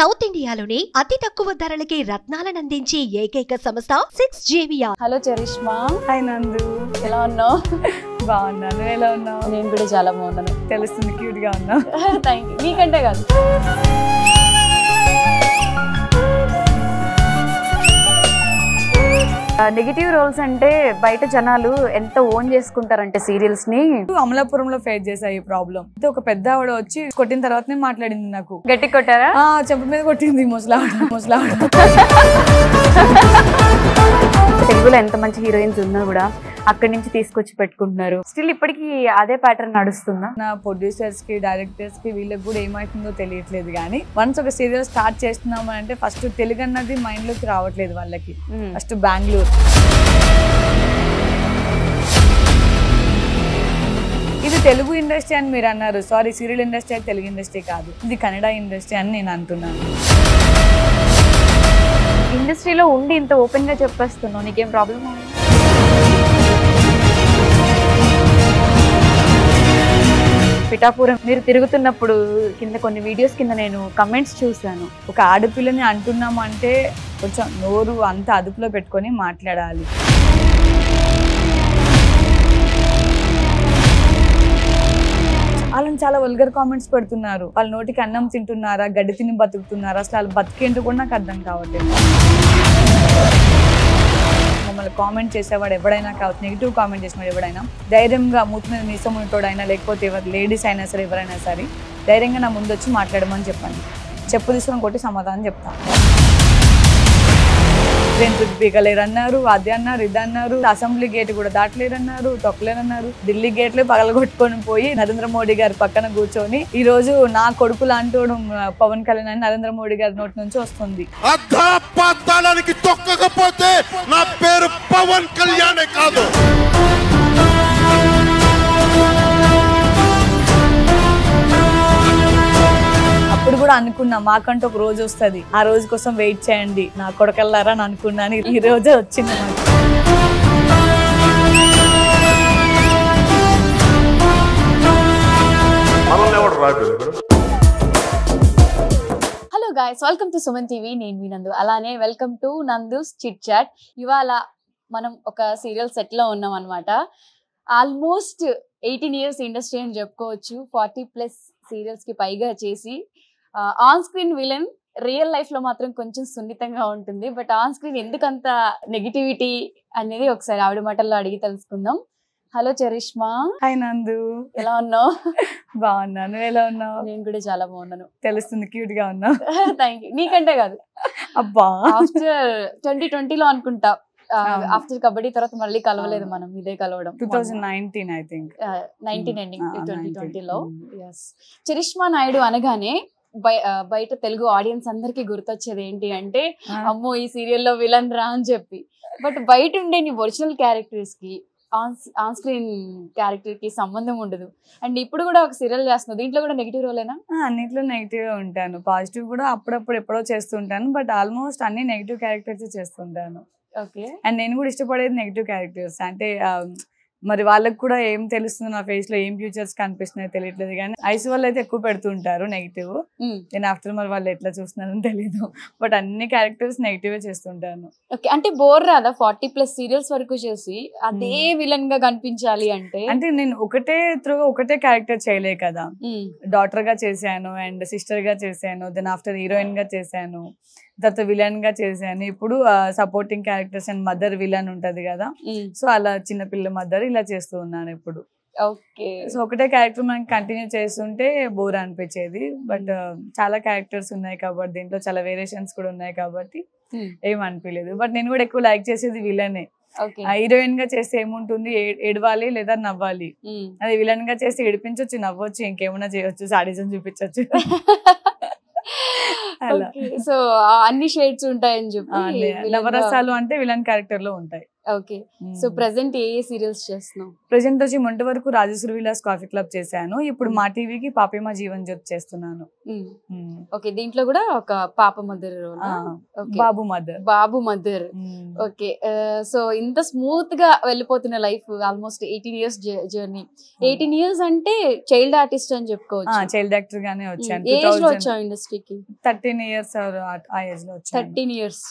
South ఇండియాలోనే అతి తక్కువ ధరలకి రత్నాలనందించే ఏకైక సంస్థ సిక్స్ జేవియా హలో చరిష్మా. హాయ్ నందు. ఎలా ఉన్నావు? బాగున్నాను. ఎలా ఉన్నావు? నేను కూడా చాలా బాగున్నాను. తెలుస్తుంది క్యూట్గా ఉన్నావు. థ్యాంక్ యూ నీకంటే కాదు. నెగిటివ్ రోల్స్ అంటే బయట జనాలు ఎంత ఓన్ చేసుకుంటారంటే సీరియల్స్ని? అమలాపురంలో ఫేస్ చేసా ఈ ప్రాబ్లం అయితే ఒక పెద్ద ఆవిడ వచ్చి కొట్టిన తర్వాతనే మాట్లాడింది నాకు. గట్టి కొట్టారా? ఆ చెంప మీద కొట్టింది ముసలావిడ ముసలావిడ. తెలుగులో ఎంత మంచి హీరోయిన్స్ ఉన్నా కూడా అక్కడి నుంచి తీసుకొచ్చి పెట్టుకుంటున్నారు. స్టిల్ ఇప్పటికి అదే ప్యాటర్న్ నడుస్తుందా? నా ప్రొడ్యూసర్స్కి డైరెక్టర్స్కి వీళ్ళకి కూడా ఏమవుతుందో తెలియట్లేదు కానీ వన్స్ ఒక సీరియల్ స్టార్ట్ చేస్తున్నాము అంటే ఫస్ట్ తెలుగు అన్నది మైండ్లోకి రావట్లేదు వాళ్ళకి. ఫస్ట్ బెంగళూరు ఇది తెలుగు ఇండస్ట్రీ అని మీరు అన్నారు. Sorry serial industry Telugu industry కాదు. ఇది కన్నడ ఇండస్ట్రీ అని నేను అంటున్నాను. ఇండస్ట్రీలో ఉండి ఇంత ఓపెన్గా చెప్పేస్తున్నావు నీకేం ప్రాబ్లం పిఠాపురం మీరు తిరుగుతున్నప్పుడు కింద కొన్ని వీడియోస్ కింద నేను కమెంట్స్ చూశాను. ఒక ఆడపిల్లని అంటున్నాము అంటే కొంచెం నోరు అంత అదుపులో పెట్టుకొని మాట్లాడాలి. వాళ్ళని చాలా వల్గర్ కామెంట్స్ పెడుతున్నారు. వాళ్ళ నోటికి అన్నం తింటున్నారా గడ్డి తిని బతుకుతున్నారా అసలు వాళ్ళు బతికేంటో కూడా నాకు అర్థం కావట్లేదు. మమ్మల్ని కామెంట్ చేసేవాడు ఎవడైనా కావచ్చు నెగిటివ్ కామెంట్ చేసినవాడు ఎవడైనా ధైర్యంగా మూతి మీద నీసం ఉంటాడైనా లేకపోతే ఎవరు లేడీస్ అయినా సరే ఎవరైనా సరే ధైర్యంగా నా ముందు వచ్చి మాట్లాడమని చెప్పండి. చెప్పు తీసుకొని కొట్టి సమాధానం చెప్తాను ట్రైన్ పీకలేరు అన్నారు అది అన్నారు ఇది అన్నారు అసెంబ్లీ గేట్ కూడా దాటలేరన్నారు అన్నారు తొక్కలేరు అన్నారు ఢిల్లీ గేట్లే పగలగొట్టుకొని పోయి నరేంద్ర మోడీ గారి పక్కన కూర్చొని ఈ రోజు నా కొడుకు లాంటోడు పవన్ కళ్యాణ్ అని నరేంద్ర మోడీ గారి నోటి నుంచి వస్తుంది. అర్ధపాతాళానికి తొక్కకపోతే నా పేరు పవన్ కళ్యాణే కాదు. అప్పుడు కూడా అనుకున్నా మాకంటూ ఒక రోజు వస్తుంది. ఆ రోజు కోసం వెయిట్ చేయండి నా కొడకల్లారా అని అనుకున్నాను ఈ రోజే వచ్చింది ఇక్కడ hello guys welcome to Suman TV నేను మీ నందు. అలానే welcome to Nandu's chit chat ఇవాళ మనం ఒక సీరియల్ సెట్లో ఉన్నాం అనమాట ఆల్మోస్ట్ ఎయిటీన్ ఇయర్స్ ఇండస్ట్రీ అని చెప్పుకోవచ్చు. ఫార్టీ ప్లస్ సీరియల్స్కి పైగా చేసి ఆన్ స్క్రీన్ విలన్ రియల్ లైఫ్లో మాత్రం కొంచెం సున్నితంగా ఉంటుంది. బట్ ఆన్ స్క్రీన్ ఎందుకంత నెగిటివిటీ అనేది ఒకసారి ఆవిడ మాటల్లో అడిగి తెలుసుకుందాం. హలో చరిష్మా హాయ్ నందు ఎలా ఉన్నావు? బాగున్నాను నువ్వు ఎలా ఉన్నావు? నేను కూడా చాలా బాగున్నాను. తెలుస్తుంది క్యూట్గా ఉన్నావు. థ్యాంక్ యూ నీకంటే కాదు. అబ్బా. ఆఫ్టర్ ట్వంటీ ట్వంటీలో అనుకుంటా. అవును. ఆఫ్టర్ కబడ్డీ తర్వాత మళ్ళీ కలవలేదు. మనం. ఇదే కలవడం. Two thousand nineteen I think nineteen. Ending twenty 19. ట్వంటీలో. ఎస్ చరిష్మా నాయుడు అనగానే బయట తెలుగు ఆడియన్స్ అందరికి గుర్తొచ్చేది ఏంటి అంటే అమ్మో ఈ సీరియల్లో విలన్ రా అని చెప్పి. బట్ బయట ఉండే నీ ఒరిజినల్ క్యారెక్టర్స్కి ఆన్ స్క్రీన్ క్యారెక్టర్కి సంబంధం ఉండదు. అండ్ ఇప్పుడు కూడా ఒక సీరియల్ చేస్తున్నావు దీంట్లో కూడా నెగిటివ్ రోలేనా? అన్నిట్లో నెగిటివ్ ఉంటాను. పాజిటివ్ కూడా అప్పుడప్పుడు ఎప్పుడో చేస్తుంటాను బట్ ఆల్మోస్ట్ అన్ని నెగిటివ్ క్యారెక్టర్స్ చేస్తుంటాను. ఓకే. అండ్ నేను కూడా ఇష్టపడేది నెగిటివ్ క్యారెక్టర్స్. అంటే మరి వాళ్ళకి కూడా ఏం తెలుస్తుంది నా ఫేస్లో? ఏం ఫ్యూచర్స్ కనిపిస్తున్నాయో తెలియట్లేదు కానీ ఐస్ వాళ్ళు అయితే ఎక్కువ పెడుతుంటారు నెగిటివ్ నేను ఆఫ్టర్ మరి వాళ్ళు ఎట్లా చూస్తున్నారని తెలీదు. బట్ అన్ని క్యారెక్టర్స్ నెగిటివ్ చేస్తుంటాను. ఓకే అంటే బోర్ రాదా? ఫార్టీ ప్లస్ సీరియల్స్ వరకు చేసి అదే విలన్గా కనిపించాలి అంటే? అంటే నేను ఒకటే త్రూ ఒకటే క్యారెక్టర్ చేయలే కదా. డాటర్గా చేశాను అండ్ సిస్టర్గా చేశాను దెన్ ఆఫ్టర్ హీరోయిన్గా చేశాను. తర్వాత విలన్గా చేశాను. ఇప్పుడు supporting characters and mother villain ఉంటది కదా. సో అలా చిన్నపిల్ల మదర్ ఇలా చేస్తూ ఉన్నాను ఇప్పుడు. ఓకే. సో ఒకటే క్యారెక్టర్ మనం కంటిన్యూ చేస్తుంటే బోర్ అనిపించేది. బట్ చాలా క్యారెక్టర్స్ ఉన్నాయి కాబట్టి దీంట్లో చాలా వేరియేషన్స్ కూడా ఉన్నాయి కాబట్టి. ఏం అనిపించలేదు. బట్ నేను కూడా ఎక్కువ లైక్ చేసేది విలనే హీరోయిన్గా చేస్తే ఏముంటుంది? ఏడవాలి లేదా నవ్వాలి. అది విలన్గా చేస్తే ఏడిపించవచ్చు నవ్వచ్చు ఇంకేమైనా చేయొచ్చు సాడీజం చూపించవచ్చు సో అన్ని షేడ్స్ ఉంటాయని చెప్పి నవరసాలు అంటే విలన్ క్యారెక్టర్లో ఉంటాయి. ఓకే. సో ప్రెసెంట్ ఏ ఏ సీరియల్స్ చేస్తున్నావు? ప్రెసెంట్ వచ్చి మొంటి వరకు రాజశ్రీ విలాస్ కాఫీ క్లబ్ చేశాను. ఇప్పుడు మా టీవీకి పాపిమా జీవన్ జ్యోతి చేస్తున్నాను. ఓకే దీంట్లో కూడా ఒక పాప మదర్ బాబు మదర్. బాబు మదర్. ఓకే సో ఇంత స్మూత్గా వెళ్ళిపోతున్న life almost eighteen years journey. Eighteen years అంటే చైల్డ్ ఆర్టిస్ట్ అని చెప్పుకోవచ్చు. చైల్డ్ యాక్టర్ గానే వచ్చాను. ఏజ్లో వచ్చావు ఇండస్ట్రీకి? థర్టీన్ ఇయర్స్ ఆ ఏజ్లో థర్టీన్ ఇయర్స్.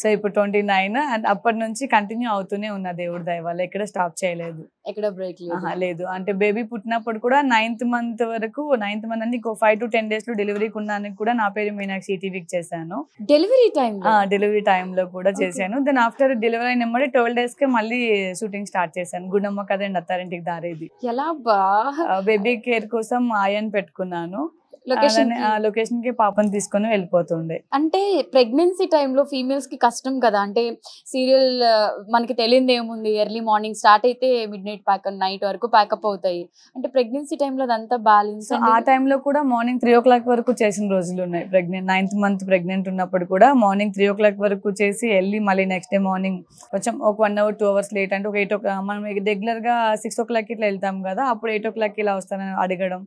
సో ఇప్పుడు ట్వంటీ నైన్ అండ్ అప్పటి నుంచి కంటిన్యూ అవుతూనే ఉన్న దేవుడి దయ వల్ల ఎక్కడ స్టాప్ చేయలేదు. ఎక్కడ బ్రేక్ లేదు. అంటే బేబీ పుట్టినప్పుడు కూడా నైన్త్ మంత్ వరకు నైన్త్ మంత్ అంటే ఫైవ్ టు టెన్ డేస్లో డెలివరీకి ఉన్నానికి కూడా నా పేరు మీనాక్షి టీవీకి చేశాను. డెలివరీ టైం డెలివరీ టైమ్లో కూడా చేశాను. దెన్ ఆఫ్టర్ డెలివరీ అయిన వెంబడి ట్వెల్వ్ డేస్కి మళ్ళీ షూటింగ్ స్టార్ట్ చేశాను. గుండమ్మ కథ అండ్ అత్తారింటికి దారేది. ఎలా బా? బేబీ కేర్ కోసం ఆయన్ పెట్టుకున్నాను. లొకేషన్ లొకేషన్కి పాపని తీసుకొని వెళ్ళిపోతుండే. అంటే ప్రెగ్నెన్సీ టైంలో ఫీమేల్స్కి కష్టం కదా. అంటే సీరియల్ మనకి తెలియదు ఏముంది? ఎర్లీ మార్నింగ్ స్టార్ట్ అయితే మిడ్ నైట్ ప్యాక్ నైట్ వరకు ప్యాకప్ అవుతాయి. అంటే ప్రెగ్నెన్సీ టైంలో అదంతా బ్యాలెన్స్ ఆ టైంలో కూడా మార్నింగ్ త్రీ ఓ క్లాక్ వరకు చేసిన రోజులు ఉన్నాయి. ప్రెగ్నెంట్ నైన్త్ మంత్ ప్రెగ్నెంట్ ఉన్నప్పుడు కూడా మార్నింగ్ త్రీ ఓ క్లాక్ వరకు చేసి వెళ్ళి మళ్ళీ నెక్స్ట్ డే మార్నింగ్ కొంచెం ఒక one hour two hours late అంటే ఒక ఎయిట్ ఓ మనం రెగ్యులర్గా సిక్స్ ఓ క్లాక్ ఇట్లా వెళ్తాం కదా. అప్పుడు ఎయిట్ ఓ క్లాక్ ఇలా వస్తానని అడగడం.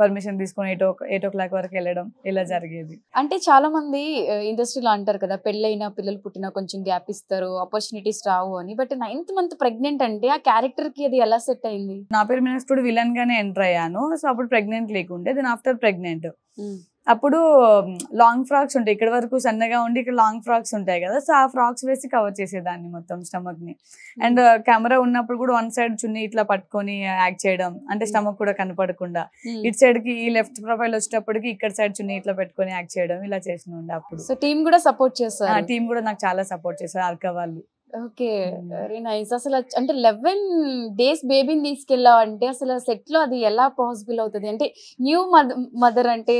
పర్మిషన్ తీసుకొని eight o eight o'clock వరకు వెళ్ళడం ఇలా జరిగేది. అంటే చాలా మంది ఇండస్ట్రీలో అంటారు కదా పెళ్ళైన పిల్లలు పుట్టినా కొంచెం గ్యాప్ ఇస్తారు ఆపర్చునిటీస్ రావు అని. బట్ నైన్త్ మంత్ ప్రెగ్నెంట్ అంటే ఆ క్యారెక్టర్కి అది ఎలా సెట్ అయింది? నా పేరు మీద విలన్ గానే ఎంటర్ అయ్యాను. సో అప్పుడు ప్రెగ్నెంట్ లేకుండే దెన్ ఆఫ్టర్ ప్రెగ్నెంట్ అప్పుడు లాంగ్ ఫ్రాక్స్ ఉంటాయి. ఇక్కడ వరకు సన్నగా ఉండి ఇక్కడ లాంగ్ ఫ్రాక్స్ ఉంటాయి కదా. సో ఆ ఫ్రాక్స్ వేసి కవర్ చేసేదాన్ని మొత్తం స్టమక్ని. అండ్ కెమెరా ఉన్నప్పుడు కూడా వన్ సైడ్ చున్నీ ఇట్లా పట్టుకొని యాక్ట్ చేయడం. అంటే స్టమక్ కూడా కనపడకుండా. ఇటు సైడ్కి ఈ లెఫ్ట్ ప్రొఫైల్ వచ్చేటప్పటికి ఇక్కడ సైడ్ చున్నీ ఇట్లా పెట్టుకొని యాక్ట్ చేయడం. ఇలా చేసిన ఉండే అప్పుడు. సో టీమ్ కూడా సపోర్ట్ చేస్తారు టీం కూడా నాకు చాలా సపోర్ట్ చేశారు. అర్క వాళ్ళు. ఓకే. Very nice. అసలు అంటే లెవెన్ డేస్ బేబీని తీసుకెళ్ళావంటే అసలు సెట్లో అది ఎలా పాసిబుల్ అవుతుంది? అంటే న్యూ మదర్ అంటే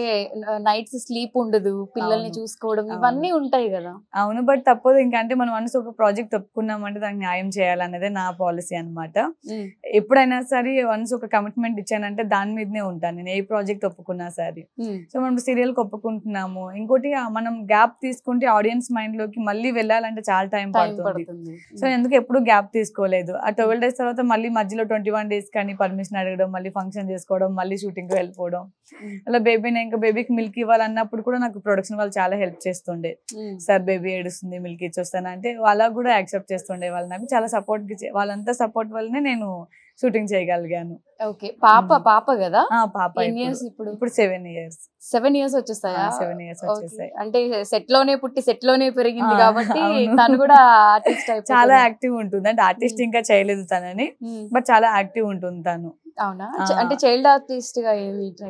నైట్స్ స్లీప్ ఉండదు పిల్లల్ని. చూసుకోవడం. ఇవన్నీ ఉంటాయి కదా? అవును. బట్ తప్పదు. ఇంకా అంటే మనం మనసు ఒక ప్రాజెక్ట్ ఒప్పుకున్నామంటే దానికి న్యాయం చేయాలనేదే నా పాలసీ అన్నమాట. ఎప్పుడైనా సరే వన్స్ ఒక కమిట్మెంట్ ఇచ్చానంటే దాని మీదనే ఉంటాను. నేను ఏ ప్రాజెక్ట్ ఒప్పుకున్నా సరే. సో మనం సీరియల్ ఒప్పుకుంటున్నాము ఇంకోటి మనం గ్యాప్ తీసుకుంటే ఆడియన్స్ మైండ్లోకి మళ్ళీ వెళ్ళాలంటే చాలా టైం పడుతుంది. సో ఎందుకు ఎప్పుడు గ్యాప్ తీసుకోలేదు. ఆ ట్వెల్వ్ డేస్ తర్వాత మళ్ళీ మధ్యలో ట్వంటీ వన్ డేస్ కానీ పర్మిషన్ అడగడం మళ్ళీ ఫంక్షన్ చేసుకోవడం మళ్ళీ షూటింగ్కి వెళ్ళిపోవడం. అలా బేబీని ఇంకా బేబీకి మిల్క్ ఇవ్వాలన్నప్పుడు కూడా నాకు ప్రొడక్షన్ వాళ్ళు చాలా హెల్ప్ చేస్తుండే. సార్ బేబీ ఏడుస్తుంది మిల్క్ ఇచ్చొస్తాను అంటే వాళ్ళకు కూడా యాక్సెప్ట్ చేస్తుండే వాళ్ళు నాకు. చాలా సపోర్ట్ వాళ్ళంతా సపోర్ట్ వల్లనే నేను షూటింగ్ చేయగలిగాను. ఓకే. పాప. పాప కదా? ఆ పాప ఇయర్స్ ఇప్పుడు ఇప్పుడు? Seven years seven years వచ్చేస్తాయా? Seven years. వచ్చేసాయి అంటే సెట్లోనే పుట్టి సెట్లోనే పెరిగింది కాబట్టి. తను కూడా ఆర్టిస్ట్ చాలా యాక్టివ్ ఉంటుంది. అంటే ఆర్టిస్ట్. ఇంకా చేయలేదు తనని బట్ చాలా యాక్టివ్ ఉంటుంది తను. అవునా? అంటే చైల్డ్ ఆర్టిస్ట్గా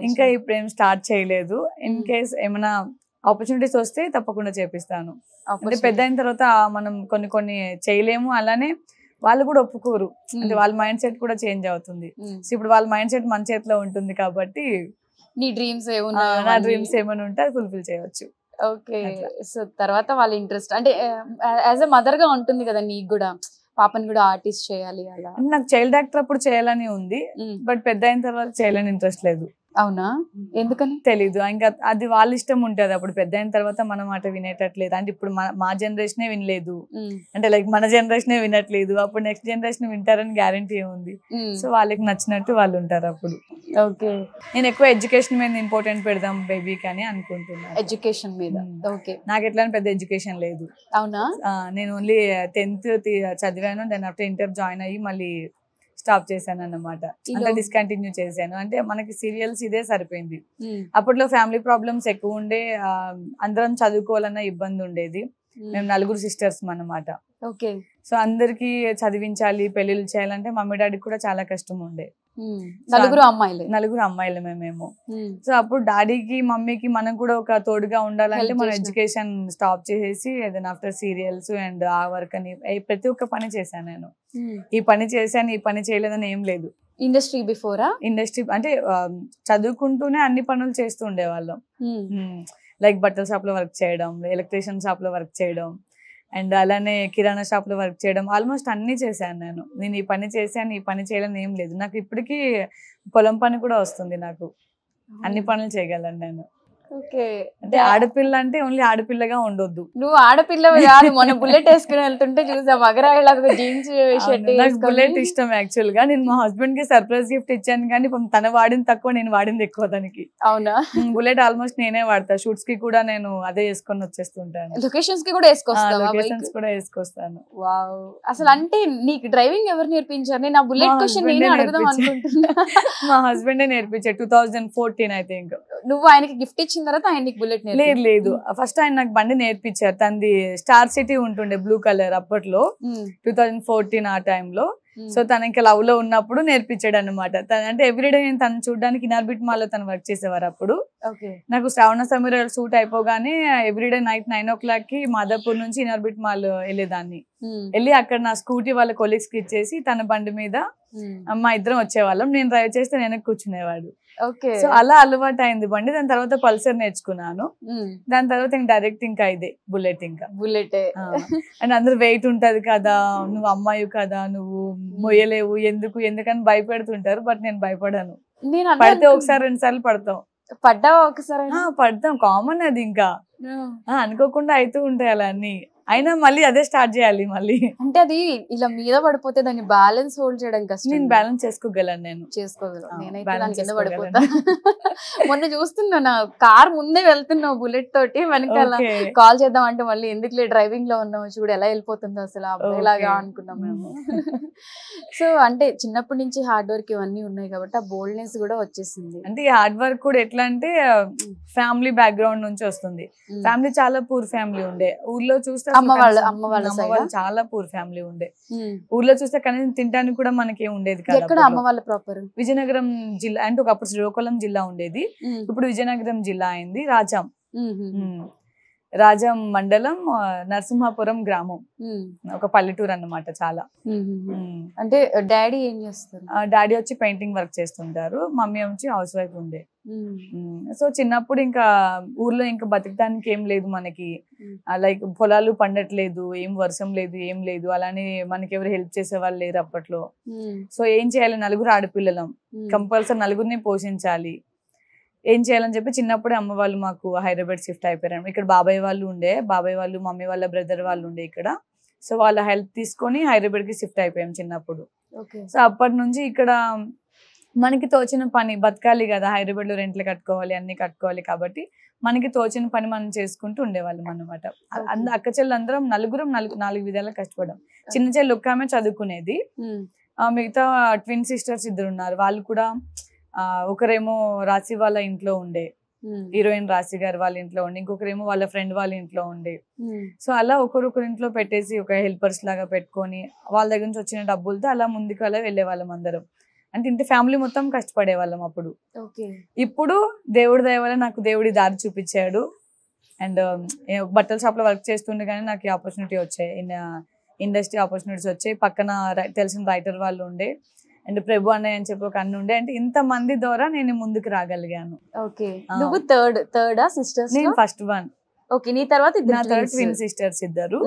ఇంకా? ఇప్పుడు ఏం స్టార్ట్ చేయలేదు. ఇన్. కేస్ ఏమైనా ఆపర్చునిటీస్ వస్తే తప్పకుండా చేపిస్తాను. అంటే. పెద్ద అయిన తర్వాత మనం కొన్ని కొన్ని చేయలేము. అలానే వాళ్ళు కూడా ఒప్పుకోరు. అంటే వాళ్ళ మైండ్ సెట్ కూడా చేంజ్ అవుతుంది. సో ఇప్పుడు వాళ్ళ మైండ్ సెట్ మన చేతిలో ఉంటుంది కాబట్టి నీ డ్రీమ్స్ ఏమున్నా నా డ్రీమ్స్ ఏమైనా ఉంటే అది ఫుల్ఫిల్ చేయవచ్చు. ఓకే. సో తర్వాత వాళ్ళ ఇంట్రెస్ట్. అంటే యాజ్ ఎ మదర్గా ఉంటుంది కదా నీకు కూడా. పాపని కూడా ఆర్టిస్ట్ చేయాలి అలా. నాకు చైల్డ్ యాక్టర్ అప్పుడు చేయాలని ఉంది. బట్ పెద్ద అయిన తర్వాత చేయాలని ఇంట్రెస్ట్ లేదు. అవునా? ఎందుకని? తెలీదు. ఇంకా అది వాళ్ళ ఇష్టం ఉంటుంది. అప్పుడు పెద్ద అయిన తర్వాత మన మాట వినేటట్లేదు. అంటే ఇప్పుడు మా జనరేషనే వినలేదు. అంటే లైక్ మన జనరేషనే వినట్లేదు. అప్పుడు నెక్స్ట్ జనరేషన్ వింటారని గ్యారంటీ ఉంది. సో వాళ్ళకి నచ్చినట్టు వాళ్ళు ఉంటారు అప్పుడు. ఓకే. నేను ఎక్కువ ఎడ్యుకేషన్ మీద ఇంపార్టెంట్ పెడదాం బేబీకి అని అనుకుంటున్నాను. ఎడ్యుకేషన్ మీద. ఓకే. నాకు ఎట్లా పెద్ద ఎడ్యుకేషన్ లేదు. అవునా? నేను ఓన్లీ టెన్త్ చదివాను. దాని ఆఫ్టర్ ఇంటర్ జాయిన్ అయ్యి మళ్ళీ స్టాప్ చేశాను అన్నమాట అంటే డిస్కంటిన్యూ చేశాను. అంటే మనకి సీరియల్స్ ఇదే సరిపోయింది. అప్పట్లో ఫ్యామిలీ ప్రాబ్లమ్స్ ఎక్కువ ఉండే అందరం చదువుకోవాలన్న ఇబ్బంది ఉండేది. మేము నలుగురు సిస్టర్స్ అన్నమాట. ఓకే. సో అందరికి చదివించాలి పెళ్ళిళ్ళు చేయాలంటే మమ్మీ డాడీకి కూడా చాలా కష్టం ఉండే. Mm. నలుగురు అమ్మాయిలే. నలుగురు అమ్మాయిలమే మేము. సో అప్పుడు డాడీకి మమ్మీకి మనం కూడా ఒక తోడుగా ఉండాలంటే మన. ఎడ్యుకేషన్ స్టాప్ చేసేసి ఏదైనా ఆఫ్టర్ సీరియల్స్ అండ్ ఆ వర్క్ అని ప్రతి ఒక్క పని చేశాను నేను. ఈ పని చేశాను ఈ పని చేయలేదని ఏం లేదు. ఇండస్ట్రీ బిఫోరా? ఇండస్ట్రీ అంటే చదువుకుంటూనే అన్ని పనులు చేస్తూ ఉండేవాళ్ళం. లైక్ బట్టల షాప్లో వర్క్ చేయడం ఎలక్ట్రీషియన్ షాప్లో వర్క్ చేయడం అండ్ అలానే కిరాణా షాప్లో వర్క్ చేయడం ఆల్మోస్ట్ అన్ని చేశాను నేను. నేను ఈ పని చేశాను ఈ పని చేయాలని ఏం లేదు. నాకు ఇప్పటికీ పొలం పని కూడా వస్తుంది నాకు. అన్ని పనులు చేయగలను నేను. అంటే ఆడపిల్ల అంటే ఓన్లీ ఆడపిల్లగా ఉండొద్దు. నువ్వు ఆడపిల్లవి కాదు. మొన్న బుల్లెట్ వేసుకుని వెళ్తుంటే చూసా మగరాయిలాగా జీన్స్ షర్ట్ అవును, నాకు బుల్లెట్ ఇష్టం యాక్చువల్గా నేను మా హస్బెండ్కి సర్ప్రైజ్ గిఫ్ట్ ఇచ్చాను కానీ తన వాడింది తక్కువ నేను వాడింది ఎక్కువ దానికి అవునా? బుల్లెట్ ఆల్మోస్ట్ నేనే వాడతా. షూట్స్కి కూడా నేను అదే వేసుకొని వచ్చేస్తుంటాను. లొకేషన్స్కి కూడా వేసుకొస్తావా లొకేషన్స్ కూడా వేసుకొస్తాను. వావ్. అసలు అంటే నీకు డ్రైవింగ్ ఎవరు నేర్పించారు? నేను ఆ బుల్లెట్ క్వశ్చన్ నేనే అడుగుదాం. అనుకుంటున్నా. మా హస్బెండ్ నేర్పించారు two thousand fourteen I think నువ్వు ఆయనకి గిఫ్ట్ ఇచ్చిన తర్వాత ఆయన బుల్లెట్ లేదు లేదు. ఫస్ట్ ఆయన నాకు బండి నేర్పించారు. తనది స్టార్ సిటీ ఉంటుండే బ్లూ కలర్ అప్పట్లో. టూ థౌజండ్ ఫోర్టీన్ ఆ టైంలో. సో తన ఇంకా లవ్లో ఉన్నప్పుడు నేర్పించాడు అనమాట అంటే ఎవ్రీడే నేను తను చూడడానికి ఇనార్బిట్ మాల్లో తను వర్క్ చేసేవారు అప్పుడు. నాకు శ్రావణ సమీర సూట్ అయిపోగానే ఎవ్రీడే నైట్ నైన్ ఓ క్లాక్కి మాదాపూర్ నుంచి ఇనార్బిట్ మాల్ వెళ్ళేదాన్ని. వెళ్ళి అక్కడ నా స్కూటీ వాళ్ళ కొలీగ్స్కి ఇచ్చేసి తన బండి మీద మా ఇద్దరం వచ్చేవాళ్ళం. నేను డ్రైవ్ చేస్తే నేను కూర్చునేవాడు. సో అలా అలవాటు అయింది బండి. దాని తర్వాత పల్సర్ నేర్చుకున్నాను. దాని తర్వాత ఇంకా డైరెక్ట్ ఇంకా ఇదే బుల్లెట్ ఇంకా. బుల్లెట్. అండ్ అందరూ వెయిట్ ఉంటది కదా నువ్వు అమ్మాయి కదా నువ్వు మొయ్యలేవు ఎందుకు ఎందుకని భయపెడుతుంటారు బట్ నేను భయపడాను. పడితే. ఒకసారి రెండు సార్లు పడతాం. పడ్డావా ఒకసారి పడతాం. కామన్ అది ఇంకా. అనుకోకుండా అవుతూ ఉంటాయి అలా అన్ని. అయినా మళ్ళీ అదే స్టార్ట్ చేయాలి మళ్ళీ. అంటే అది ఇలా మీద పడిపోతే దాన్ని బ్యాలెన్స్ హోల్డ్ చేయడం కష్టం. నేను బ్యాలెన్స్ చేసుకోగలను నేను. చేసుకోగలను. ఆ, నేనైతే balance దాని కింద పడిపోతా. మొన్న చూస్తున్నా నా కార్ ముందే వెళ్తున్నావు బుల్లెట్ తోటి వెనకాల. కాల్ చేద్దాం అంటే మళ్ళీ ఎందుకులే డ్రైవింగ్లో ఉన్నావు? చూడు ఎలా వెళ్ళిపోతుందో అసలు. ఆ అబ్బాయి లాగా Okay. అనుకున్నాం మేము. సో అంటే చిన్నప్పటి నుంచి హార్డ్ వర్క్ ఇవన్నీ ఉన్నాయి కాబట్టి ఆ బోల్డ్నెస్ కూడా వచ్చేసింది. అంటే ఈ హార్డ్ వర్క్ కూడా ఎట్లా అంటే ఫ్యామిలీ బ్యాక్గ్రౌండ్ నుంచి వస్తుంది. ఫ్యామిలీ చాలా పూర్ ఫ్యామిలీ ఉండే. ఊర్లో చూస్తే అమ్మ వాళ్ళ- అమ్మ? చాలా పూర్ ఫ్యామిలీ ఉండే. ఊర్లో చూస్తే కనీసం తినడానికి కూడా మనకి ఉండేది ఎక్కడ. అమ్మ వాళ్ళ ప్రాపర్ విజయనగరం జిల్లా అంటే ఒకప్పుడు శ్రీకాకుళం జిల్లా ఉండేది ఇప్పుడు విజయనగరం జిల్లా అయింది రాజాం. రాజాం మండలం నరసింహాపురం గ్రామం. ఒక పల్లెటూరు అన్నమాట చాలా. అంటే డాడీ ఏం చేస్తారు? డాడీ వచ్చి పెయింటింగ్ వర్క్ చేస్తుంటారు. మమ్మీ వచ్చి హౌస్ వైఫ్ ఉండే. సో చిన్నప్పుడు ఇంకా ఊర్లో ఇంకా బతకడానికి ఏం లేదు మనకి. లైక్ పొలాలు పండట్లేదు ఏం వర్షం లేదు ఏం లేదు. అలానే మనకి ఎవరు హెల్ప్ చేసే వాళ్ళు లేరు అప్పట్లో. సో ఏం చేయాలి? నలుగురు ఆడపిల్లలం. కంపల్సరీ నలుగురిని పోషించాలి. ఏం చేయాలని చెప్పి చిన్నప్పుడే అమ్మ వాళ్ళు మాకు హైదరాబాద్ షిఫ్ట్ అయిపోయారు ఇక్కడ బాబాయ్ వాళ్ళు ఉండే బాబాయ్ వాళ్ళు మమ్మీ వాళ్ళ బ్రదర్ వాళ్ళు ఉండే ఇక్కడ. సో వాళ్ళ హెల్ప్ తీసుకొని హైదరాబాద్కి షిఫ్ట్ అయిపోయాం చిన్నప్పుడు. సో అప్పటి నుంచి ఇక్కడ మనకి తోచిన పని బతకాలి కదా హైదరాబాద్లో రెంట్లు కట్టుకోవాలి అన్ని కట్టుకోవాలి కాబట్టి మనకి తోచిన పని మనం చేసుకుంటూ ఉండేవాళ్ళం అనమాట అంద అక్క చెల్లు అందరం నలుగురం నలుగు నాలుగు విధాలా కష్టపడ్డాం. చిన్న చెల్లి ఒక్క ఆమె చదువుకునేది. మిగతా ట్విన్ సిస్టర్స్ ఇద్దరు ఉన్నారు. వాళ్ళు కూడా ఒకరేమో రాశి వాళ్ళ ఇంట్లో ఉండే హీరోయిన్ రాశి గారు వాళ్ళ ఇంట్లో ఉండే ఇంకొకరేమో వాళ్ళ ఫ్రెండ్ వాళ్ళ ఇంట్లో ఉండే. సో అలా ఒకరొకరి ఇంట్లో పెట్టేసి ఒక హెల్పర్స్ లాగా పెట్టుకొని వాళ్ళ దగ్గర నుంచి వచ్చిన డబ్బులతో అలా ముందుకు అలా వెళ్ళే వాళ్ళం అందరం. అంటే ఇంటి ఫ్యామిలీ మొత్తం కష్టపడే వాళ్ళం అప్పుడు ఇప్పుడు దేవుడి దయ వల్ల నాకు దేవుడి దారి చూపించాడు. అండ్ బట్టల షాప్లో వర్క్ చేస్తుండే కానీ నాకు ఆపర్చునిటీ వచ్చాయి. ఇండస్ట్రీ ఆపర్చునిటీస్ వచ్చాయి. పక్కన తెలిసిన రైటర్ వాళ్ళు ఉండే. అండ్ ప్రభు అన్నయ్య అని చెప్పి ఒక అన్న ఉండే. అంటే ఇంత మంది ద్వారా నేను ముందుకు రాగలిగాను. ఓకే. నువ్వు థర్డ్ థర్డా సిస్టర్స్ నేను ఫస్ట్ వన్. ఓకే నీ తర్వాత నా ట్విన్ twins. సిస్టర్స్ ఇద్దరు.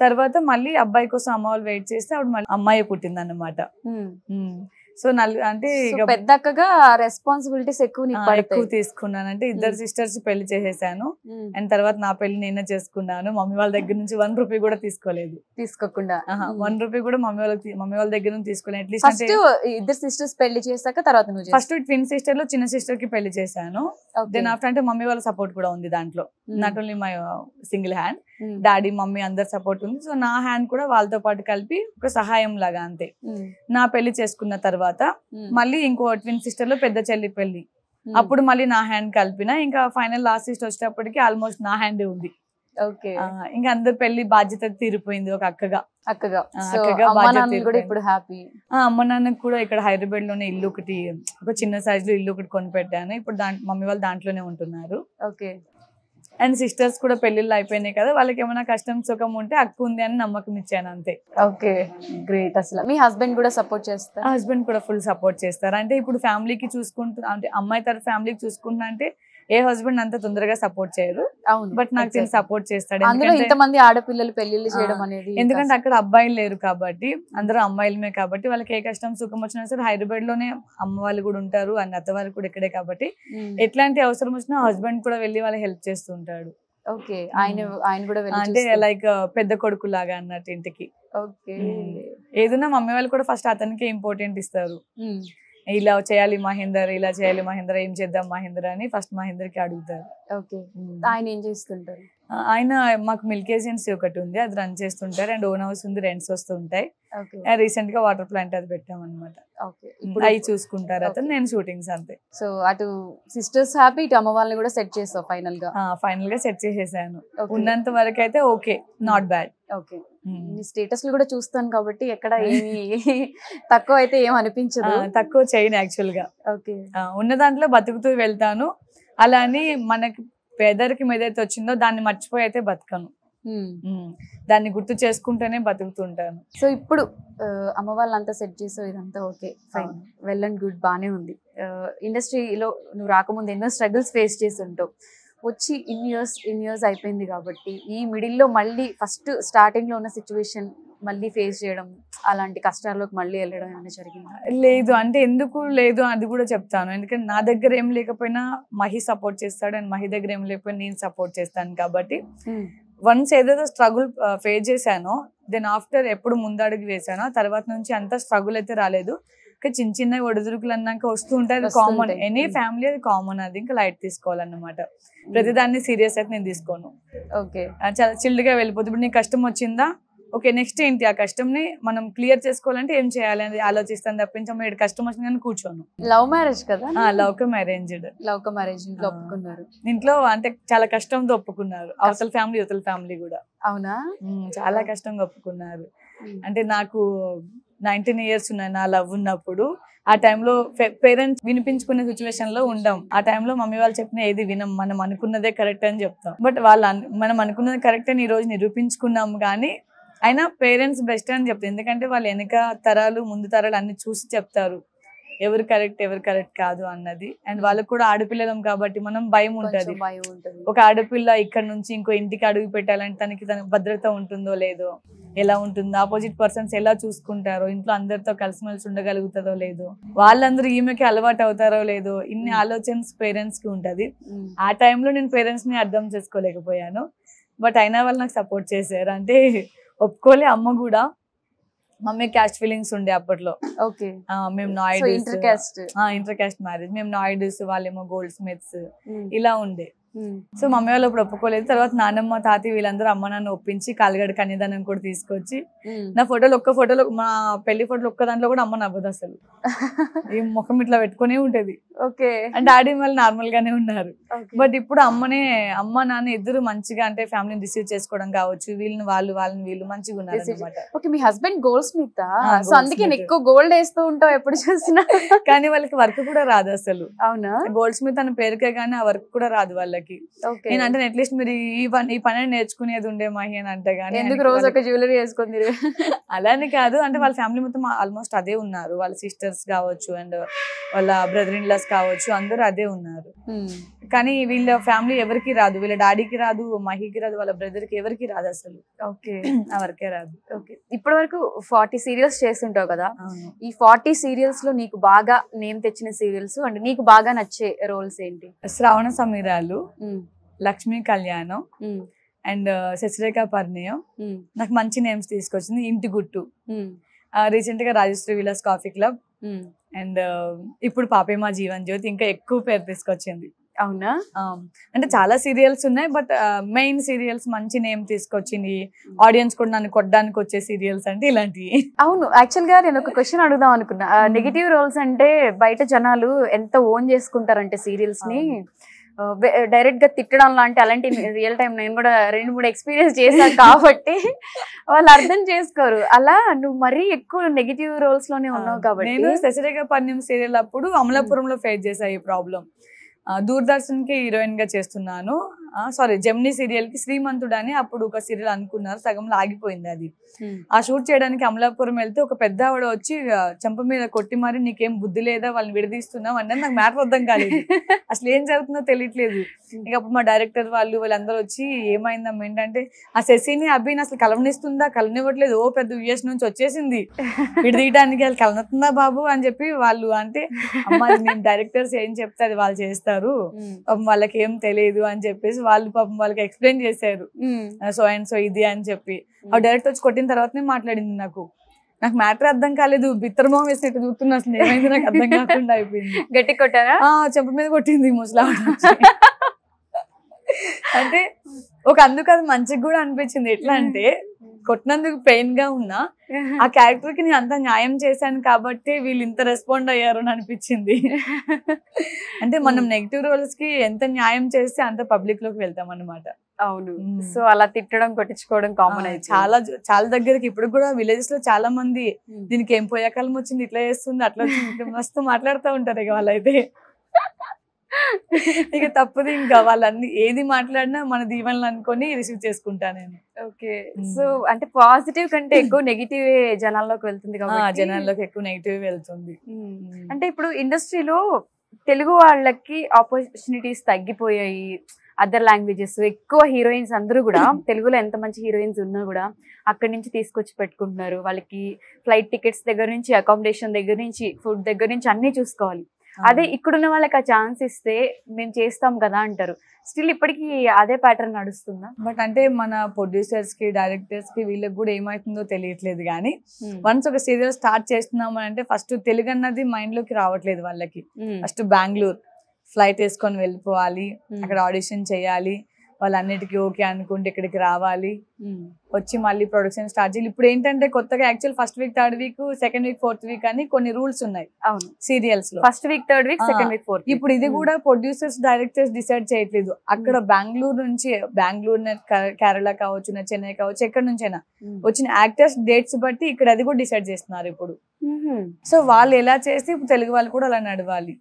తర్వాత మళ్ళీ అబ్బాయి కోసం అమ్మ వాళ్ళు వెయిట్ చేస్తే మళ్ళీ అమ్మాయి పుట్టింది అనమాట. సో నల్ అంటే ఇక పెద్ద అక్కగా రెస్పాన్సిబిలిటీస్ ఎక్కువ ఎక్కువ తీసుకున్నాను అంటే ఇద్దరు. సిస్టర్స్ పెళ్ళి చేసేసాను. అండ్ తర్వాత నా పెళ్ళి నేనే చేసుకున్నాను. మమ్మీ వాళ్ళ దగ్గర నుంచి వన్ రూపీ కూడా తీసుకోలేదు. తీసుకోకుండా. వన్ రూపీ కూడా మమ్మీ వాళ్ళకి మమ్మీ వాళ్ళ దగ్గర నుంచి తీసుకోలేదు. అట్లీస్ట్ ఇద్దరు సిస్టర్స్ పెళ్ళి చేశాక తర్వాత నువ్వు ఫస్ట్ ట్విన్ సిస్టర్లో చిన్న సిస్టర్కి పెళ్ళి చేశాను. దెన్ ఆఫ్టర్ అంటే మమ్మీ వాళ్ళ సపోర్ట్ కూడా ఉంది దాంట్లో. Not only my single hand daddy mummy అందరు సపోర్ట్ ఉంది. సో నా హ్యాండ్ కూడా వాళ్ళతో పాటు కలిపి ఒక సహాయం లాగా అంతే. నా పెళ్ళి చేసుకున్న తర్వాత మళ్ళీ ఇంకో ట్విన్ సిస్టర్లో పెద్ద చెల్లి పెళ్ళి అప్పుడు మళ్ళీ నా హ్యాండ్ కలిపిన ఇంకా ఫైనల్ లాస్ట్ సిస్టర్ వచ్చేటప్పటికి ఆల్మోస్ట్ నా హ్యాండ్ ఉంది. ఓకే ఇంకా అందరు పెళ్ళి బాధ్యత తీరిపోయింది ఒక అక్కగా. అక్కగా. అమ్మా కూడా. ఇప్పుడు హ్యాపీ నాన్నకి కూడా ఇక్కడ హైదరాబాద్లోనే ఇల్లు ఒకటి ఒక చిన్న సైజ్లో ఇల్లు ఒకటి కొనిపెట్టాను. ఇప్పుడు దాంట్ మమ్మీ వాళ్ళు దాంట్లోనే ఉంటున్నారు. ఓకే అండ్ సిస్టర్స్ కూడా పెళ్ళిళ్ళు అయిపోయినాయి కదా వాళ్ళకి ఏమైనా కష్టం సుఖం ఉంటే అక్క ఉంది అని నమ్మకం ఇచ్చాను అంతే. ఓకే గ్రేట్ అసలు. మీ హస్బెండ్ కూడా సపోర్ట్ చేస్తా హస్బెండ్ కూడా ఫుల్ సపోర్ట్ చేస్తారు. అంటే ఇప్పుడు ఫ్యామిలీకి చూసుకుంటూ అంటే అమ్మాయి తరఫు ఫ్యామిలీకి చూసుకుంటున్నా అంటే ఏ హస్బెండ్ అంత తొందరగా సపోర్ట్ చేయరు అవును బట్ నాకు తిని. సపోర్ట్ చేస్తాడు. అందులో ఇంతమంది ఆడపిల్లలు పెళ్ళిళ్ళు చేయడం అనేది ఎందుకంటే అక్కడ అబ్బాయిలు లేరు కాబట్టి అందరూ అమ్మాయిలమే కాబట్టి వాళ్ళకి ఏ కష్టం సుఖం వచ్చినా సరే హైదరాబాద్లోనే అమ్మ వాళ్ళు కూడా ఉంటారు అండ్ అత్త వాళ్ళు కూడా ఇక్కడే కాబట్టి ఎట్లాంటి అవసరం వచ్చినా హస్బెండ్ కూడా వెళ్ళి వాళ్ళకి హెల్ప్ చేస్తూ ఉంటాడు ఓకే ఆయన ఆయన కూడా వెళ్ళి అంటే. లైక్ పెద్ద కొడుకు లాగా అన్నట్టు ఇంటికి. ఓకే. ఏదైనా మమ్మీ వాళ్ళు కూడా ఫస్ట్ అతనికి ఇంపార్టెంట్ ఇస్తారు. ఇలా చేయాలి మహేందర్ ఇలా చేయాలి మహేందర్ ఏం చేద్దాం మహేందర్ అని ఫస్ట్ మహేందర్కి అడుగుతారు. ఓకే. ఆయన ఏం చేస్తుంటారు? ఆయన మాకు మిల్క్ ఏజెన్సీ ఒకటి ఉంది అది రన్ చేస్తుంటారు. అండ్ ఓన్ హౌస్ ఉంది రెంట్స్ వస్తూ ఉంటాయి ఓకే రీసెంట్గా వాటర్ ప్లాంట్ అది పెట్టాం అనమాట అవి చూసుకుంటారు అతను. నేను షూటింగ్స్ అంతే. సో అటు సిస్టర్స్ హ్యాపీ ఇటు అమ్మ వాళ్ళని కూడా సెట్ చేస్తావు ఫైనల్గా? ఫైనల్గా సెట్ చేసేసాను. ఉన్నంత వరకు అయితే ఓకే నాట్ బ్యాడ్ ఓకే. నీ స్టేటస్ కూడా చూస్తాను కాబట్టి ఎక్కడ ఏమి తక్కువ అయితే ఏం అనిపించదు. తక్కువ చేయను యాక్చువల్గా. ఓకే. ఉన్న దాంట్లో బతుకుతూ వెళ్తాను. అలా అని మనకి పేదరికం ఏదైతే వచ్చిందో దాన్ని మర్చిపోయి అయితే బతకను. దాన్ని గుర్తు చేసుకుంటూనే బతుకుతుంటాను సో ఇప్పుడు అమ్మ వాళ్ళంతా సెట్ చేసావు ఇదంతా okay fine. Well and good బానే ఉంది. ఇండస్ట్రీలో నువ్వు రాకముందు ఎన్నో స్ట్రగుల్స్ ఫేస్ చేసి ఉంటావు వచ్చి ఇన్ ఇయర్స్ ఇన్ ఇయర్స్ అయిపోయింది కాబట్టి ఈ మిడిల్లో మళ్ళీ ఫస్ట్ స్టార్టింగ్లో ఉన్న సిచ్యువేషన్ మళ్ళీ ఫేస్ చేయడం అలాంటి కష్టాల్లోకి మళ్ళీ వెళ్ళడం ఏమైనా జరిగిందా? లేదు. అంటే ఎందుకు లేదు అది కూడా చెప్తాను. ఎందుకంటే నా దగ్గర ఏం లేకపోయినా మహి సపోర్ట్ చేస్తాడు అండ్ మహి దగ్గర ఏం లేకపోయినా నేను సపోర్ట్ చేస్తాను కాబట్టి వన్స్ ఏదైతే స్ట్రగుల్ ఫేస్ చేశానో దెన్ ఆఫ్టర్ ఎప్పుడు ముందడుగు వేసానో తర్వాత నుంచి అంత స్ట్రగుల్ అయితే రాలేదు. చిన్న చిన్న ఒడిదుడుకులు అన్నాక వస్తూ ఉంటాయి అది కామన్. Any Hmm. ఫ్యామిలీ అది కామన్ అది. ఇంకా లైట్ తీసుకోవాలన్నమాట. ప్రతిదాన్ని సీరియస్ అయితే నేను తీసుకోను. ఓకే చాలా చిల్డ్గా వెళ్ళిపోతుంది ఇప్పుడు నీకు కష్టం వచ్చిందా? ఓకే నెక్స్ట్ ఏంటి? ఆ కష్టంని మనం క్లియర్ చేసుకోవాలంటే ఏం చేయాలి అనేది ఆలోచిస్తాను తప్పించి అమ్మ, ఈడ కష్టం వచ్చింది కానీ కూర్చోను. లవ్ మ్యారేజ్ కదా? లవ్ అరేంజ్డ్ లవ్ మ్యారేజ్ ఇంట్లో. ఒప్పుకున్నారు. ఇంట్లో అంటే చాలా కష్టంతో ఒప్పుకున్నారు. అవతల ఫ్యామిలీ అవతల ఫ్యామిలీ కూడా. అవునా? చాలా కష్టంగా ఒప్పుకున్నారు. అంటే నాకు నైన్టీన్ ఇయర్స్ ఉన్నాయి నా లవ్ ఉన్నప్పుడు ఆ టైంలో పేరెంట్స్ వినిపించుకునే సిచ్యువేషన్లో ఉండం. ఆ టైంలో మమ్మీ వాళ్ళు చెప్పిన ఏది వినం మనం అనుకున్నదే కరెక్ట్ అని చెప్తాం. బట్ వాళ్ళు మనం అనుకున్నది కరెక్ట్ అని ఈ రోజు నిరూపించుకున్నాం కానీ అయినా పేరెంట్స్ బెస్ట్ అని చెప్తారు. ఎందుకంటే వాళ్ళు వెనక తరాలు ముందు తరాలు అన్ని చూసి చెప్తారు. ఎవరు కరెక్ట్ ఎవరు కరెక్ట్ కాదు అన్నది. అండ్ వాళ్ళకు కూడా ఆడపిల్లలం కాబట్టి మనం భయం ఉంటది. ఒక ఆడపిల్ల ఇక్కడ నుంచి ఇంకో ఇంటికి అడుగు పెట్టాలంటే తనకి తనకి భద్రత ఉంటుందో లేదో. ఎలా ఉంటుందో ఆపోజిట్ పర్సన్స్ ఎలా చూసుకుంటారో ఇంట్లో అందరితో కలిసిమెలిసి ఉండగలుగుతుందో లేదో వాళ్ళందరూ ఈమెకి అలవాటు అవుతారో లేదో ఇన్ని ఆలోచనస్ పేరెంట్స్కి ఉంటది. ఆ టైంలో నేను పేరెంట్స్ని అర్థం చేసుకోలేకపోయాను. బట్ అయినా వాళ్ళు నాకు సపోర్ట్ చేశారు. అంటే ఒప్పుకోలే అమ్మ కూడా. మమ్మీ క్యాస్ట్ ఫీలింగ్స్ ఉండే అప్పట్లో. ఓకే. ఆ, మేము so Naidu inter caste marriage మేము నాయుడుస్ వాళ్ళేమో గోల్డ్ స్మిత్స్ ఇలా ఉండే. సో మమ్మీ వాళ్ళు అప్పుడు ఒప్పుకోలేదు. తర్వాత నానమ్మ తాతి వీళ్ళందరూ అమ్మ నాన్న ఒప్పించి కాలిగడ కన్యదానం కూడా తీసుకొచ్చి ఉమ్. నా ఫోటోలు ఒక్క ఫోటోలో మా పెళ్ళి ఫోటోలు ఒక్క దాంట్లో కూడా అమ్మ నవ్వదు అసలు. ఈ ముఖం ఇట్లా పెట్టుకునే ఉంటది. ఓకే. అండ్ డాడీ వాళ్ళు నార్మల్ గానే ఉన్నారు. బట్ ఇప్పుడు అమ్మనే అమ్మ నాన్న ఇద్దరు మంచిగా అంటే ఫ్యామిలీని రిసీవ్ చేసుకోవడం కావచ్చు వీళ్ళని వాళ్ళు వాళ్ళని వీళ్ళు మంచిగా ఉన్నారు Receive- అనమాట ఓకే మీ హస్బెండ్ గోల్డ్ స్మిత్ సో అందుకే. ఎక్కువ గోల్డ్ వేస్తూ ఉంటావు ఎప్పుడు చూసినా. కానీ వాళ్ళకి వర్క్ కూడా రాదు అసలు. అవునా? గోల్డ్ స్మిత్ అనే పేరుకే కానీ ఆ వర్క్ కూడా రాదు వాళ్ళకి. ఓకే. నేను అంటే అట్లీస్ట్ మీరు ఈ పని ఈ పని నేర్చుకునేది ఉండే మహి అని అంటే గానీ ఎందుకు రోజు వాళ్ళకి- ఒక జ్యువెలరీ వేసుకుంది అలానే కాదు. అంటే వాళ్ళ ఫ్యామిలీ మొత్తం ఆల్మోస్ట్ అదే ఉన్నారు. వాళ్ళ సిస్టర్స్ కావచ్చు అండ్ వాళ్ళ బ్రదర్ ఇన్ లాస్ కావచ్చు అందరూ అదే ఉన్నారు. కానీ వీళ్ళ ఫ్యామిలీ ఎవరికి రాదు. వీళ్ళ డాడీకి రాదు మహికి రాదు వాళ్ళ బ్రదర్కి ఎవరికి రాదు అసలు. ఓకే. ఆ వరకే రాదు. ఓకే. ఇప్పటి వరకు ఫార్టీ సీరియల్స్ చేస్తుంటావు కదా. ఈ ఫార్టీ సీరియల్స్లో నీకు బాగా నేమ్ తెచ్చిన సీరియల్స్ అంటే నీకు బాగా నచ్చే రోల్స్ ఏంటి? శ్రావణ సమీరాలు లక్ష్మీ కళ్యాణం అండ్ శశిరేఖ పరిణయం. నాకు మంచి నేమ్స్ తీసుకొచ్చింది ఇంటి గుట్టు. రీసెంట్గా Rajashree Vilas coffee club. And ఇప్పుడు పాపే మా జీవన్ జ్యోతి ఇంకా ఎక్కువ పేరు తీసుకొచ్చింది. అవునా? అంటే చాలా సీరియల్స్ ఉన్నాయి బట్ మెయిన్ సీరియల్స్ మంచి నేమ్ తీసుకొచ్చింది. ఆడియన్స్ కూడా నన్ను కొట్టడానికి వచ్చే సీరియల్స్ అంటే ఇలాంటివి. అవును యాక్చువల్గా నేను ఒక క్వశ్చన్ అడుగుదాం అనుకున్నా. నెగిటివ్ రోల్స్ అంటే బయట జనాలు ఎంత ఓన్ చేసుకుంటారంటే సీరియల్స్ని? డైరెక్ట్గా తిట్టడం లాంటి అలాంటి రియల్ టైం నేను కూడా రెండు మూడు ఎక్స్పీరియన్స్ చేశాను కాబట్టి వాళ్ళు అర్థం చేసుకోరు. అలా నువ్వు మరీ ఎక్కువ నెగిటివ్ రోల్స్లోనే ఉన్నావు కాబట్టి నేను శశిరేఖ పన్యం సీరియల్ అప్పుడు అమలాపురంలో ఫేస్ చేసా ఈ ప్రాబ్లం దూరదర్శన్కి హీరోయిన్గా చేస్తున్నాను సారీ జెమినీ సీరియల్కి శ్రీమంతుడు అని అప్పుడు ఒక సీరియల్ అనుకున్నారు. సగంలో ఆగిపోయింది అది. ఆ షూట్ చేయడానికి అమలాపురం వెళ్తే ఒక పెద్ద ఆవిడ వచ్చి చెంప మీద కొట్టి మరి నీకేం బుద్ధి లేదా? వాళ్ళని విడదీస్తున్నావు అన్నది నాకు మ్యాటర్ అర్థం కాలేదు. అసలు ఏం జరుగుతుందో తెలియట్లేదు. ఇక అప్పుడు మా డైరెక్టర్ వాళ్ళు వాళ్ళందరూ వచ్చి ఏమైందమ్మా? ఏంటంటే ఆ శశిని అభిని అసలు కలవనిస్తుందా? కలవనివ్వట్లేదు. ఓ పెద్ద యుఎస్ నుంచి వచ్చేసింది. విడదీయడానికి వాళ్ళు కలనతుందా బాబు? అని చెప్పి వాళ్ళు అంటే అమ్మ మేము డైరెక్టర్స్ ఏం చెప్తే అది వాళ్ళు చేస్తారు. వాళ్ళకి ఏం తెలియదు అని చెప్పేసి వాళ్ళు పాపం వాళ్ళకి ఎక్స్ప్లెయిన్ చేశారు. సో అండ్ సో ఇది అని చెప్పి. ఆ డైరెక్ట్ వచ్చి కొట్టిన తర్వాతనే మాట్లాడింది నాకు. నాకు మ్యాటర్ అర్థం కాలేదు బిత్తరమో వేసి ఇట్లా చూస్తున్నా అసలు. ఏమైంది నాకు అర్థం కాకుండా అయిపోయింది. గట్టి కొట్టారా? ఆ చెంప మీద కొట్టింది వచ్చి. అంటే ఒక అందుకు అది మంచిగా కూడా అనిపించింది. ఎట్లా అంటే కొట్టినందుకు పెయిన్గా ఉన్నా ఆ క్యారెక్టర్కి నేను అంత న్యాయం చేశాను కాబట్టి వీళ్ళు ఇంత రెస్పాండ్ అయ్యారు అని అనిపించింది. అంటే మనం నెగిటివ్ రోల్స్కి ఎంత న్యాయం చేస్తే అంత పబ్లిక్లోకి వెళ్తాం అన్నమాట. అవును. సో అలా తిట్టడం కొట్టించుకోవడం కామన్ ఆ, అయితే. చాలా చాలా దగ్గరికి ఇప్పుడు కూడా విలేజెస్లో చాలా మంది. దీనికి ఏం పోయాకాలం వచ్చింది ఇట్లా చేస్తుంది అట్లా వచ్చింది మస్తు మాట్లాడుతూ ఉంటారు ఇక వాళ్ళైతే. ఇక తప్పదు ఇంకా వాళ్ళన్ని ఏది మాట్లాడినా మన దీవెనలు అనుకొని రిసీవ్ చేసుకుంటా నేను. ఓకే. సో అంటే పాజిటివ్ కంటే ఎక్కువ నెగిటివ్ జనాల్లోకి వెళ్తుంది కాబట్టి? జనాల్లోకి ఎక్కువ నెగిటివ్ వెళ్తుంది. అంటే ఇప్పుడు ఇండస్ట్రీలో తెలుగు వాళ్ళకి ఆపర్చునిటీస్ తగ్గిపోయాయి అదర్ లాంగ్వేజెస్ ఎక్కువ హీరోయిన్స్ అందరూ కూడా తెలుగులో ఎంత మంచి హీరోయిన్స్ ఉన్నా కూడా అక్కడి నుంచి తీసుకొచ్చి పెట్టుకుంటున్నారు. వాళ్ళకి ఫ్లైట్ టికెట్స్ దగ్గర నుంచి అకామిడేషన్ దగ్గర నుంచి ఫుడ్ దగ్గర నుంచి అన్ని చూసుకోవాలి. అదే ఇక్కడున్న వాళ్ళకి ఆ ఛాన్స్ ఇస్తే మేము చేస్తాం కదా అంటారు. స్టిల్ ఇప్పటికీ అదే ప్యాటర్న్ నడుస్తుందా? బట్ అంటే మన ప్రొడ్యూసర్స్కి డైరెక్టర్స్కి వీళ్ళకి కూడా ఏమైతుందో తెలియట్లేదు కానీ వన్స్ ఒక సీరియల్ స్టార్ట్ చేస్తున్నాము అంటే ఫస్ట్ తెలుగు అన్నది మైండ్లోకి రావట్లేదు వాళ్ళకి. ఫస్ట్ బెంగళూరు ఫ్లైట్ వేసుకొని వెళ్ళిపోవాలి అక్కడ ఆడిషన్ చేయాలి వాళ్ళన్నిటికీ ఓకే అనుకుంటే ఇక్కడికి రావాలి. వచ్చి మళ్ళీ ప్రొడక్షన్ స్టార్ట్ చేయాలి. ఇప్పుడు ఏంటంటే కొత్తగా actual first week third week second week fourth week అని కొన్ని రూల్స్ ఉన్నాయి అవును. సీరియల్స్లో. First week third week second week fourth ఇప్పుడు ఇది కూడా ప్రొడ్యూసర్స్ డైరెక్టర్స్ డిసైడ్ చేయట్లేదు. అక్కడ బెంగళూరు నుంచి బెంగళూరు కేరళ కావచ్చు చెన్నై కావచ్చు ఎక్కడి నుంచైనా వచ్చిన యాక్టర్స్ డేట్స్ బట్టి ఇక్కడ అది కూడా డిసైడ్ చేస్తున్నారు ఇప్పుడు. సో వాళ్ళు ఎలా చేస్తే ఇప్పుడు తెలుగు వాళ్ళు కూడా అలా నడవాలి.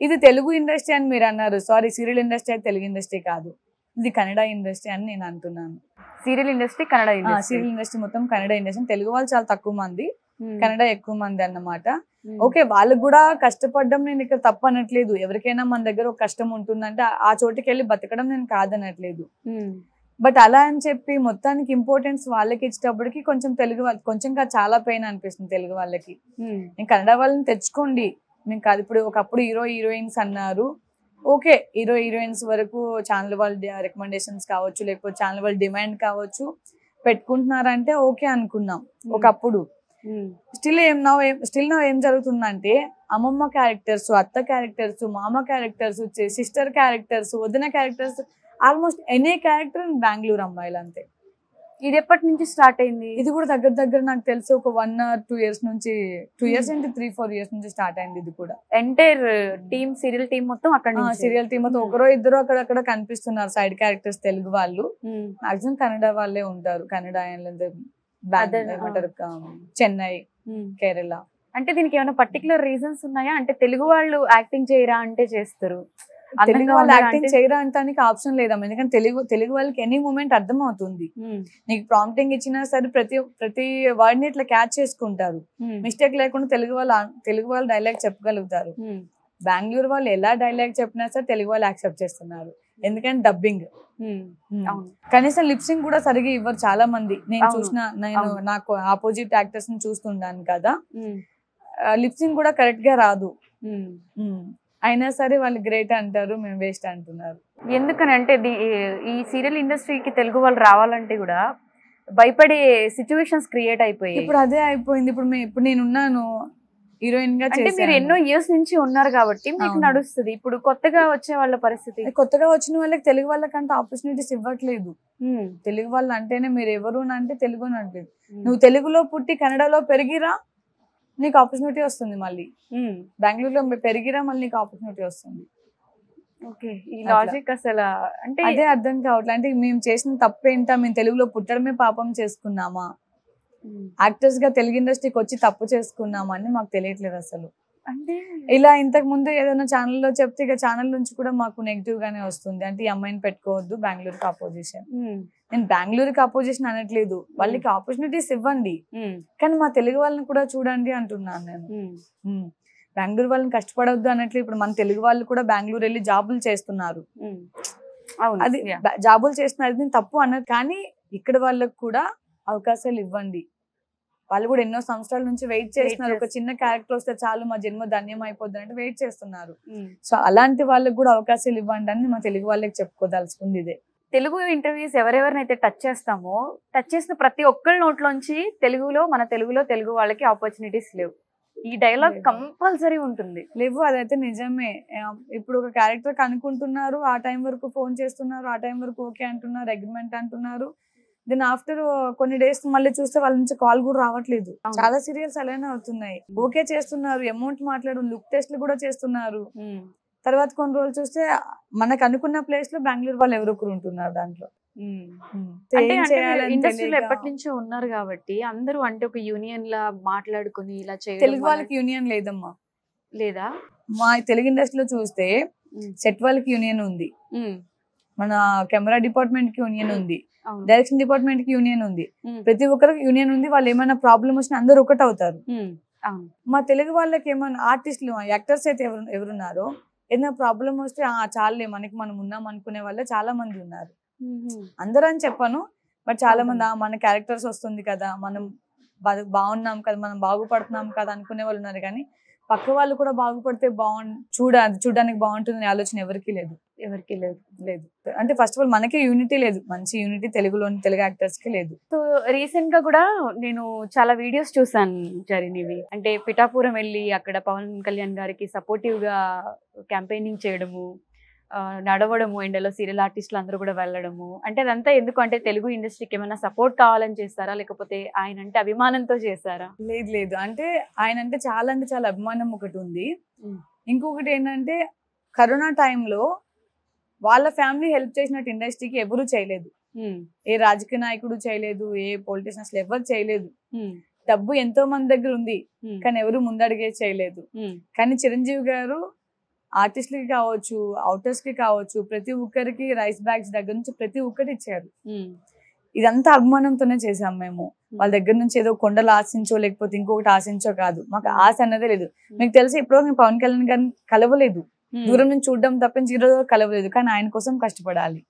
ఇది తెలుగు ఇండస్ట్రీ అని మీరు అన్నారు. సారీ సీరియల్ ఇండస్ట్రీ అయితే తెలుగు ఇండస్ట్రీ కాదు. ఇది కన్నడ ఇండస్ట్రీ అని నేను అంటున్నాను. Serial industry Kannada industry serial industry మొత్తం కన్నడ ఇండస్ట్రీ తెలుగు వాళ్ళు చాలా తక్కువ మంది. కన్నడ ఎక్కువ మంది అన్నమాట. ఓకే ఓకే వాళ్ళకు కూడా కష్టపడడం నేను ఇక్కడ తప్పు అనట్లేదు. ఎవరికైనా మన దగ్గర ఒక కష్టం ఉంటుందంటే ఆ- ఆ చోటుకి వెళ్ళి బతకడం నేను కాదనట్లేదు. బట్ అలా అని చెప్పి మొత్తానికి ఇంపార్టెన్స్ వాళ్ళకి ఇచ్చేటప్పటికి కొంచెం తెలుగు వాళ్ళకి కొంచెం చాలా పెయిన్ అనిపిస్తుంది తెలుగు వాళ్ళకి. నేను కన్నడ వాళ్ళని తెచ్చుకోండి. మేము కాదు ఇప్పుడు ఒకప్పుడు హీరో హీరోయిన్స్ అన్నారు. ఓకే హీరో హీరోయిన్స్ వరకు ఛానల్ వాళ్ళ రికమెండేషన్స్ కావచ్చు లేకపోతే ఛానల్ వాళ్ళ డిమాండ్ కావచ్చు పెట్టుకుంటున్నారంటే ఓకే అనుకున్నాం ఒకప్పుడు. స్టిల్ ఏం నా స్టిల్ నా ఏం జరుగుతుందంటే అమ్మమ్మ క్యారెక్టర్స్ అత్త క్యారెక్టర్స్ మామ క్యారెక్టర్స్ సిస్టర్ క్యారెక్టర్స్ వదిన characters almost any character Bengaluru అమ్మాయిలు అంతే. ఇది ఎప్పటి నుంచి స్టార్ట్ అయింది? ఇది కూడా దగ్గర దగ్గర నాకు తెలిసి ఒక వన్ ఆర్ టూ ఇయర్స్ నుంచి టూ ఇయర్స్ అంటే త్రీ ఫోర్ ఇయర్స్ నుంచి స్టార్ట్ అయింది ఇది కూడా. ఎంటైర్ టీమ్ సీరియల్ టీమ్ మొత్తం అక్కడ సీరియల్ టీమ్ మొత్తం ఒకరో ఇద్దరు అక్కడక్కడ కనిపిస్తున్నారు సైడ్ క్యారెక్టర్స్ తెలుగు వాళ్ళు. మాక్సిమం కన్నడ వాళ్ళే ఉంటారు కన్నడ ఏమంటారు చెన్నై. కేరళ అంటే దీనికి ఏమైనా పర్టికులర్ రీజన్స్ ఉన్నాయా? అంటే తెలుగు వాళ్ళు యాక్టింగ్ చేయరా అంటే చేస్తారు. తెలుగు వాళ్ళు యాక్టింగ్ అంటానికి ఆప్షన్ లేదమ్మా ఎందుకంటే తెలుగు తెలుగు వాళ్ళకి ఎనీ మూమెంట్ అర్థం అవుతుంది. నీకు ప్రాంప్టింగ్ ఇచ్చినా సరే ప్రతి ప్రతి వర్డ్ని ఇట్లా క్యాచ్ చేసుకుంటారు. మిస్టేక్ లేకుండా తెలుగు వాళ్ళు తెలుగు వాళ్ళు డైలాగ్ చెప్పగలుగుతారు. బెంగళూరు వాళ్ళు ఎలా డైలాగ్ చెప్పినా సరే తెలుగు వాళ్ళు యాక్సెప్ట్ చేస్తున్నారు ఎందుకంటే డబ్బింగ్ కనీసం లిప్సింగ్ కూడా సరిగా ఇవ్వరు చాలా మంది నేను. చూసిన నేను. నాకు ఆపోజిట్ యాక్టర్స్ని చూస్తుంటాను కదా. లిప్సింగ్ కూడా కరెక్ట్గా రాదు. అయినా సరే వాళ్ళు గ్రేట్ అంటారు మేము వేస్ట్ అంటున్నారు ఎందుకని అంటే ది- ఈ సీరియల్ ఇండస్ట్రీకి తెలుగు వాళ్ళు రావాలంటే కూడా భయపడే సిచ్యువేషన్స్ క్రియేట్ అయిపోయాయి ఇప్పుడు అదే అయిపోయింది ఇప్పుడు మే- ఇప్పుడు నేను ఉన్నాను హీరోయిన్గా అంటే మీరు. ఎన్నో ఇయర్స్ నుంచి ఉన్నారు కాబట్టి మీకు. నడుస్తుంది ఇప్పుడు కొత్తగా వచ్చే వాళ్ళ పరిస్థితి కొత్తగా వచ్చిన వాళ్ళకి తెలుగు వాళ్ళకంటే ఆపర్చునిటీస్ ఇవ్వట్లేదు. తెలుగు వాళ్ళు అంటేనే మీరు ఎవరు అంటే తెలుగు ఉమ్. నువ్వు తెలుగులో పుట్టి కన్నడలో పెరిగిరా నీకు ఆపర్చునిటీ వస్తుంది మళ్ళీ. ఉమ్. బెంగళూరులో పెరిగిరా మళ్ళీ నీకు ఆపర్చునిటీ వస్తుంది. ఓకే ఈ. లాజిక్ అసలు అంటే అదే అర్థం కావట్లేదు అంటే మేము చేసిన తప్పేంటా? మేము తెలుగులో పుట్టడమే పాపం చేసుకున్నామా? ఉమ్. యాక్టర్స్గా తెలుగు ఇండస్ట్రీకి వచ్చి తప్పు చేసుకున్నామా అని మాకు తెలియట్లేదు అసలు. అంటే ఇలా ఇంతకు ముందు ఏదైనా ఛానల్లో చెప్తే ఇక ఛానల్ నుంచి కూడా మాకు నెగిటివ్ గానే వస్తుంది. అంటే ఈ అమ్మాయిని పెట్టుకోవద్దు బెంగళూరుకి అపోజిషన్ ఉమ్, నేను బెంగళూరుకి అపోజిషన్ అనట్లేదు. వాళ్ళకి ఆపర్చునిటీస్ ఇవ్వండి. కానీ మా తెలుగు వాళ్ళని కూడా చూడండి అంటున్నాను నేను. బెంగళూరు వాళ్ళని కష్టపడవద్దు అనట్లేదు ఇప్పుడు మన తెలుగు వాళ్ళు కూడా బెంగళూరు వెళ్ళి జాబులు చేస్తున్నారు. అది జాబులు చేస్తున్నారు. నేను తప్పు అన్నది. కానీ ఇక్కడ వాళ్ళకి కూడా అవకాశాలు ఇవ్వండి. వాళ్ళు కూడా ఎన్నో సంవత్సరాల నుంచి వెయిట్ చేస్తున్నారు. ఒక చిన్న క్యారెక్టర్ వస్తే చాలు మా జన్మ ధన్యం అయిపోద్ది అంటే వెయిట్ చేస్తున్నారు. సో అలాంటి వాళ్ళకి కూడా అవకాశాలు ఇవ్వండి అని మా తెలుగు వాళ్ళకి చెప్పుకోదలుచుకుంది ఇదే. తెలుగు ఇంటర్వ్యూస్ ఎవరెవరినైతే టచ్ చేస్తామో టచ్ చేసిన ప్రతి ఒక్కరి నోట్లోంచి తెలుగులో మన తెలుగులో తెలుగు వాళ్ళకి ఆపర్చునిటీస్ లేవు. ఈ డైలాగ్. కంపల్సరీ ఉంటుంది. లేవు అదైతే నిజమే. ఇప్పుడు ఒక క్యారెక్టర్ కనుక్కుంటున్నారు ఆ టైం వరకు ఫోన్ చేస్తున్నారు ఆ టైం వరకు ఓకే అంటున్నారు అగ్రిమెంట్ అంటున్నారు. దెన్ ఆఫ్టర్ కొన్ని డేస్ మళ్ళీ చూస్తే వాళ్ళ నుంచి కాల్ కూడా రావట్లేదు. చాలా సీరియల్స్ అలానే అవుతున్నాయి. ఓకే చేస్తున్నారు అమౌంట్ మాట్లాడు లుక్ టెస్ట్లు కూడా చేస్తున్నారు. తర్వాత కొన్ని రోజులు చూస్తే మనకు అనుకున్న ప్లేస్లో బెంగళూరు వాళ్ళు ఎవరొకరు ఉంటున్నారు దాంట్లో. ఇండస్ట్రీలో ఎప్పటి నుంచో ఉన్నారు కాబట్టి అందరూ అంటే ఒక యూనియన్ లా మాట్లాడుకుని ఇలా చేయడం తెలుగు వాళ్ళకి యూనియన్ లేదమ్మా. లేదా? మా తెలుగు ఇండస్ట్రీలో చూస్తే సెట్ వాళ్ళకి యూనియన్ ఉంది. మన కెమెరా డిపార్ట్మెంట్కి యూనియన్ ఉంది. డైరెక్షన్ డిపార్ట్మెంట్కి యూనియన్ ఉంది. ప్రతి ఒక్కరికి యూనియన్ ఉంది. వాళ్ళు ఏమైనా ప్రాబ్లం వచ్చినా అందరూ ఒకటి అవుతారు ఉమ్, అవును. మా తెలుగు వాళ్ళకి ఏమైనా ఆర్టిస్టులు యాక్టర్స్ అయితే ఎవరు ఎవరున్నారో ఏదైనా ప్రాబ్లం వస్తే ఆ చాలే మనకి మనం ఉన్నాం అనుకునే వాళ్ళే చాలా మంది ఉన్నారు. ఉమ్, అందరూ అని చెప్పాను బట్ చాలా మంది "ఆ, మన క్యారెక్టర్స్ వస్తుంది కదా మనం బాగున్నాం కదా మనం బాగుపడుతున్నాం కదా అనుకునే వాళ్ళు ఉన్నారు. కానీ పక్క వాళ్ళు కూడా బాగుపడితే బాగుంది చూడ చూడడానికి బాగుంటుంది ఆలోచన ఎవరికీ లేదు. ఎవరికి లేదు. లేదు. అంటే ఫస్ట్ ఆఫ్ ఆల్ మనకే యూనిటీ లేదు. మంచి యూనిటీ తెలుగులోని తెలుగు యాక్టర్స్కి లేదు. సో రీసెంట్గా కూడా నేను చాలా వీడియోస్ చూసాను జరిగినవి అంటే పిఠాపురం వెళ్ళి అక్కడ పవన్ కళ్యాణ్ గారికి సపోర్టివ్గా క్యాంపెయినింగ్ చేయడము. నడవడము ఎండలో సీరియల్ ఆర్టిస్టులు అందరూ కూడా వెళ్ళడము. అంటే అదంతా ఎందుకు అంటే తెలుగు ఇండస్ట్రీకి ఏమైనా సపోర్ట్ కావాలని చేస్తారా? లేకపోతే ఆయన అంటే అభిమానంతో చేస్తారా? లేదు లేదు. అంటే ఆయన అంటే చాలా అంటే చాలా అభిమానం ఒకటి ఉంది. ఇంకొకటి ఏంటంటే కరోనా టైంలో వాళ్ళ ఫ్యామిలీ హెల్ప్ చేసినట్టు ఇండస్ట్రీకి ఎవరు చేయలేదు. ఏ రాజకీయ నాయకుడు చేయలేదు ఏ పొలిటీషియన్ అసలు ఎవరు చేయలేదు. డబ్బు ఎంతో మంది దగ్గర ఉంది కానీ ఎవరు ముందడిగే చేయలేదు. కానీ చిరంజీవి గారు ఆర్టిస్ట్లకి కావచ్చు అవుటర్స్కి కావచ్చు ప్రతి ఒక్కరికి రైస్ బ్యాగ్స్ దగ్గర నుంచి ప్రతి ఒక్కటి ఇచ్చారు. ఇదంతా అభిమానంతోనే చేసాం మేము. వాళ్ళ దగ్గర నుంచి ఏదో కొండలు ఆశించో లేకపోతే ఇంకొకటి ఆశించో కాదు. మాకు ఆశ అన్నదే లేదు. మీకు తెలిసి ఇప్పుడు నేను పవన్ కళ్యాణ్ గారిని కలవలేదు. దూరం నుంచి చూడడం తప్పించి ఈ రోజు వరకు కలవలేదు. కానీ ఆయన కోసం కష్టపడాలి.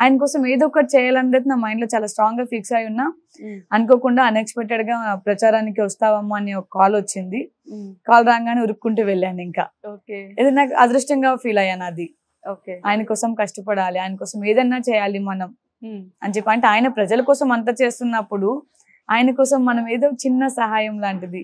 ఆయన కోసం ఏదో ఒకటి చేయాలనేది నా మైండ్లో చాలా స్ట్రాంగ్గా ఫిక్స్ అయి ఉన్నా ఉమ్, అనుకోకుండా అన్ఎక్స్పెక్టెడ్గా ప్రచారానికి వస్తావమ్మా అని ఒక కాల్ వచ్చింది. కాల్ రాగానే ఉరుక్కుంటూ వెళ్ళాను ఇంకా. ఇది నాకు అదృష్టంగా ఫీల్ అయ్యాను అది. ఆయన కోసం కష్టపడాలి. ఆయన కోసం ఏదన్నా చేయాలి మనం. అని చెప్పి అంటే ఆయన ప్రజల కోసం అంతా చేస్తున్నప్పుడు ఆయన కోసం మనం ఏదో చిన్న సహాయం లాంటిది.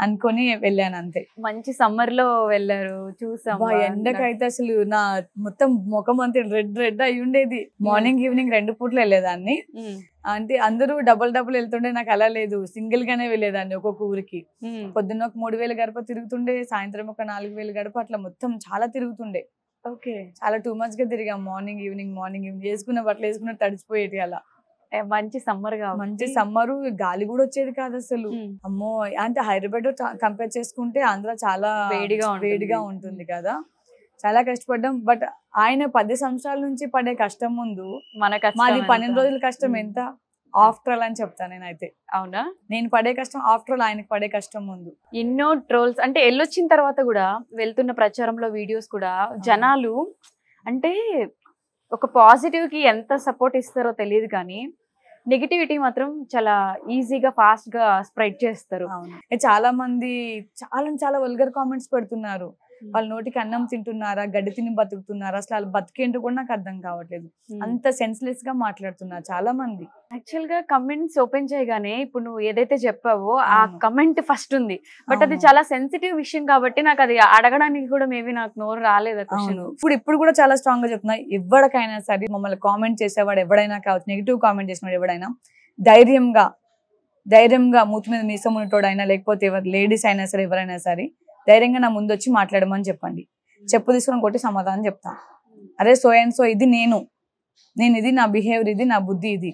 అనుకొని వెళ్ళాను అంతే. మంచి సమ్మర్లో వెళ్ళారు చూసాం ఎండకైతే అసలు నా మొత్తం ముఖం అంతే రెడ్ రెడ్ అయి ఉండేది. మార్నింగ్ ఈవినింగ్ రెండు పూట్లు వెళ్ళేదాన్ని. అంటే అందరూ డబుల్ డబుల్ వెళ్తుండే నాకు అలా లేదు. సింగిల్ గానే వెళ్ళేదాన్ని ఒక్కొక్క ఊరికి. పొద్దున్న ఒక మూడు వేలు గడప తిరుగుతుండే సాయంత్రం ఒక నాలుగు వేలు గడప అట్లా మొత్తం చాలా తిరుగుతుండే. ఓకే. చాలా టూ మచ్గా తిరిగాం. మార్నింగ్ ఈవినింగ్ మార్నింగ్ ఈవినింగ్ వేసుకున్న బట్టలు వేసుకున్న తడిచిపోయేటి అలా. మంచి సమ్మర్ మంచి సమ్మరు గాలి కూడా వచ్చేది కాదు అసలు. అమ్మో అంటే హైదరాబాద్ కంపేర్ చేసుకుంటే ఆంధ్ర చాలా వేడిగా. వేడిగా ఉంటుంది కదా. చాలా కష్టపడ్డాం. బట్ ఆయన పది సంవత్సరాల నుంచి పడే కష్టం ముందు మన మాది? పన్నెండు రోజుల కష్టం. ఎంత? ఆఫ్టర్ ఆల్ అని చెప్తాను నేనైతే. అవునా? నేను పడే కష్టం ఆఫ్టర్ ఆల్ ఆయనకి పడే కష్టం ముందు. ఎన్నో ట్రోల్స్ అంటే వెళ్ళొచ్చిన తర్వాత కూడా వెళ్తున్న ప్రచారంలో వీడియోస్ కూడా జనాలు అంటే ఒక పాజిటివ్కి ఎంత సపోర్ట్ ఇస్తారో తెలియదు కానీ నెగిటివిటీ మాత్రం చాలా ఈజీగా ఫాస్ట్గా స్ప్రెడ్ చేస్తారు. చాలా మంది చాలా చాలా వల్గర్ కామెంట్స్ పెడుతున్నారు. వాళ్ళ నోటికి అన్నం తింటున్నారా గడ్డి తిని బతుకుతున్నారా అసలు వాళ్ళు బతికేంటో కూడా నాకు అర్థం కావట్లేదు. అంత సెన్స్లెస్గా మాట్లాడుతున్నారు చాలా మంది యాక్చువల్గా కమెంట్స్ ఓపెన్ చేయగానే ఇప్పుడు నువ్వు ఏదైతే చెప్పావో ఆ. కమెంట్ ఫస్ట్ ఉంది. బట్ అది. చాలా సెన్సిటివ్ విషయం కాబట్టి నాకు అది అడగడానికి కూడా మేబీ నాకు నోరు రాలేదు ఇప్పుడు ఇప్పుడు కూడా చాలా స్ట్రాంగ్గా చెప్తున్నా. ఎవరికైనా సరే మమ్మల్ని కామెంట్ చేసేవాడు ఎవడైనా కావచ్చు నెగిటివ్ కామెంట్ చేసినవాడు ఎవడైనా ధైర్యంగా ధైర్యంగా మూతి మీద మీసం ఉన్నటోడైనా లేకపోతే ఎవరు లేడీస్ అయినా సరే ఎవరైనా సరే ధైర్యంగా నా ముందు వచ్చి మాట్లాడమని చెప్పండి. చెప్పు తీసుకొని కొట్టి సమాధానం చెప్తాను అరే సో అండ్ సో ఇది నేను. నేను ఇది నా బిహేవియర్ ఇది నా బుద్ధి ఇది.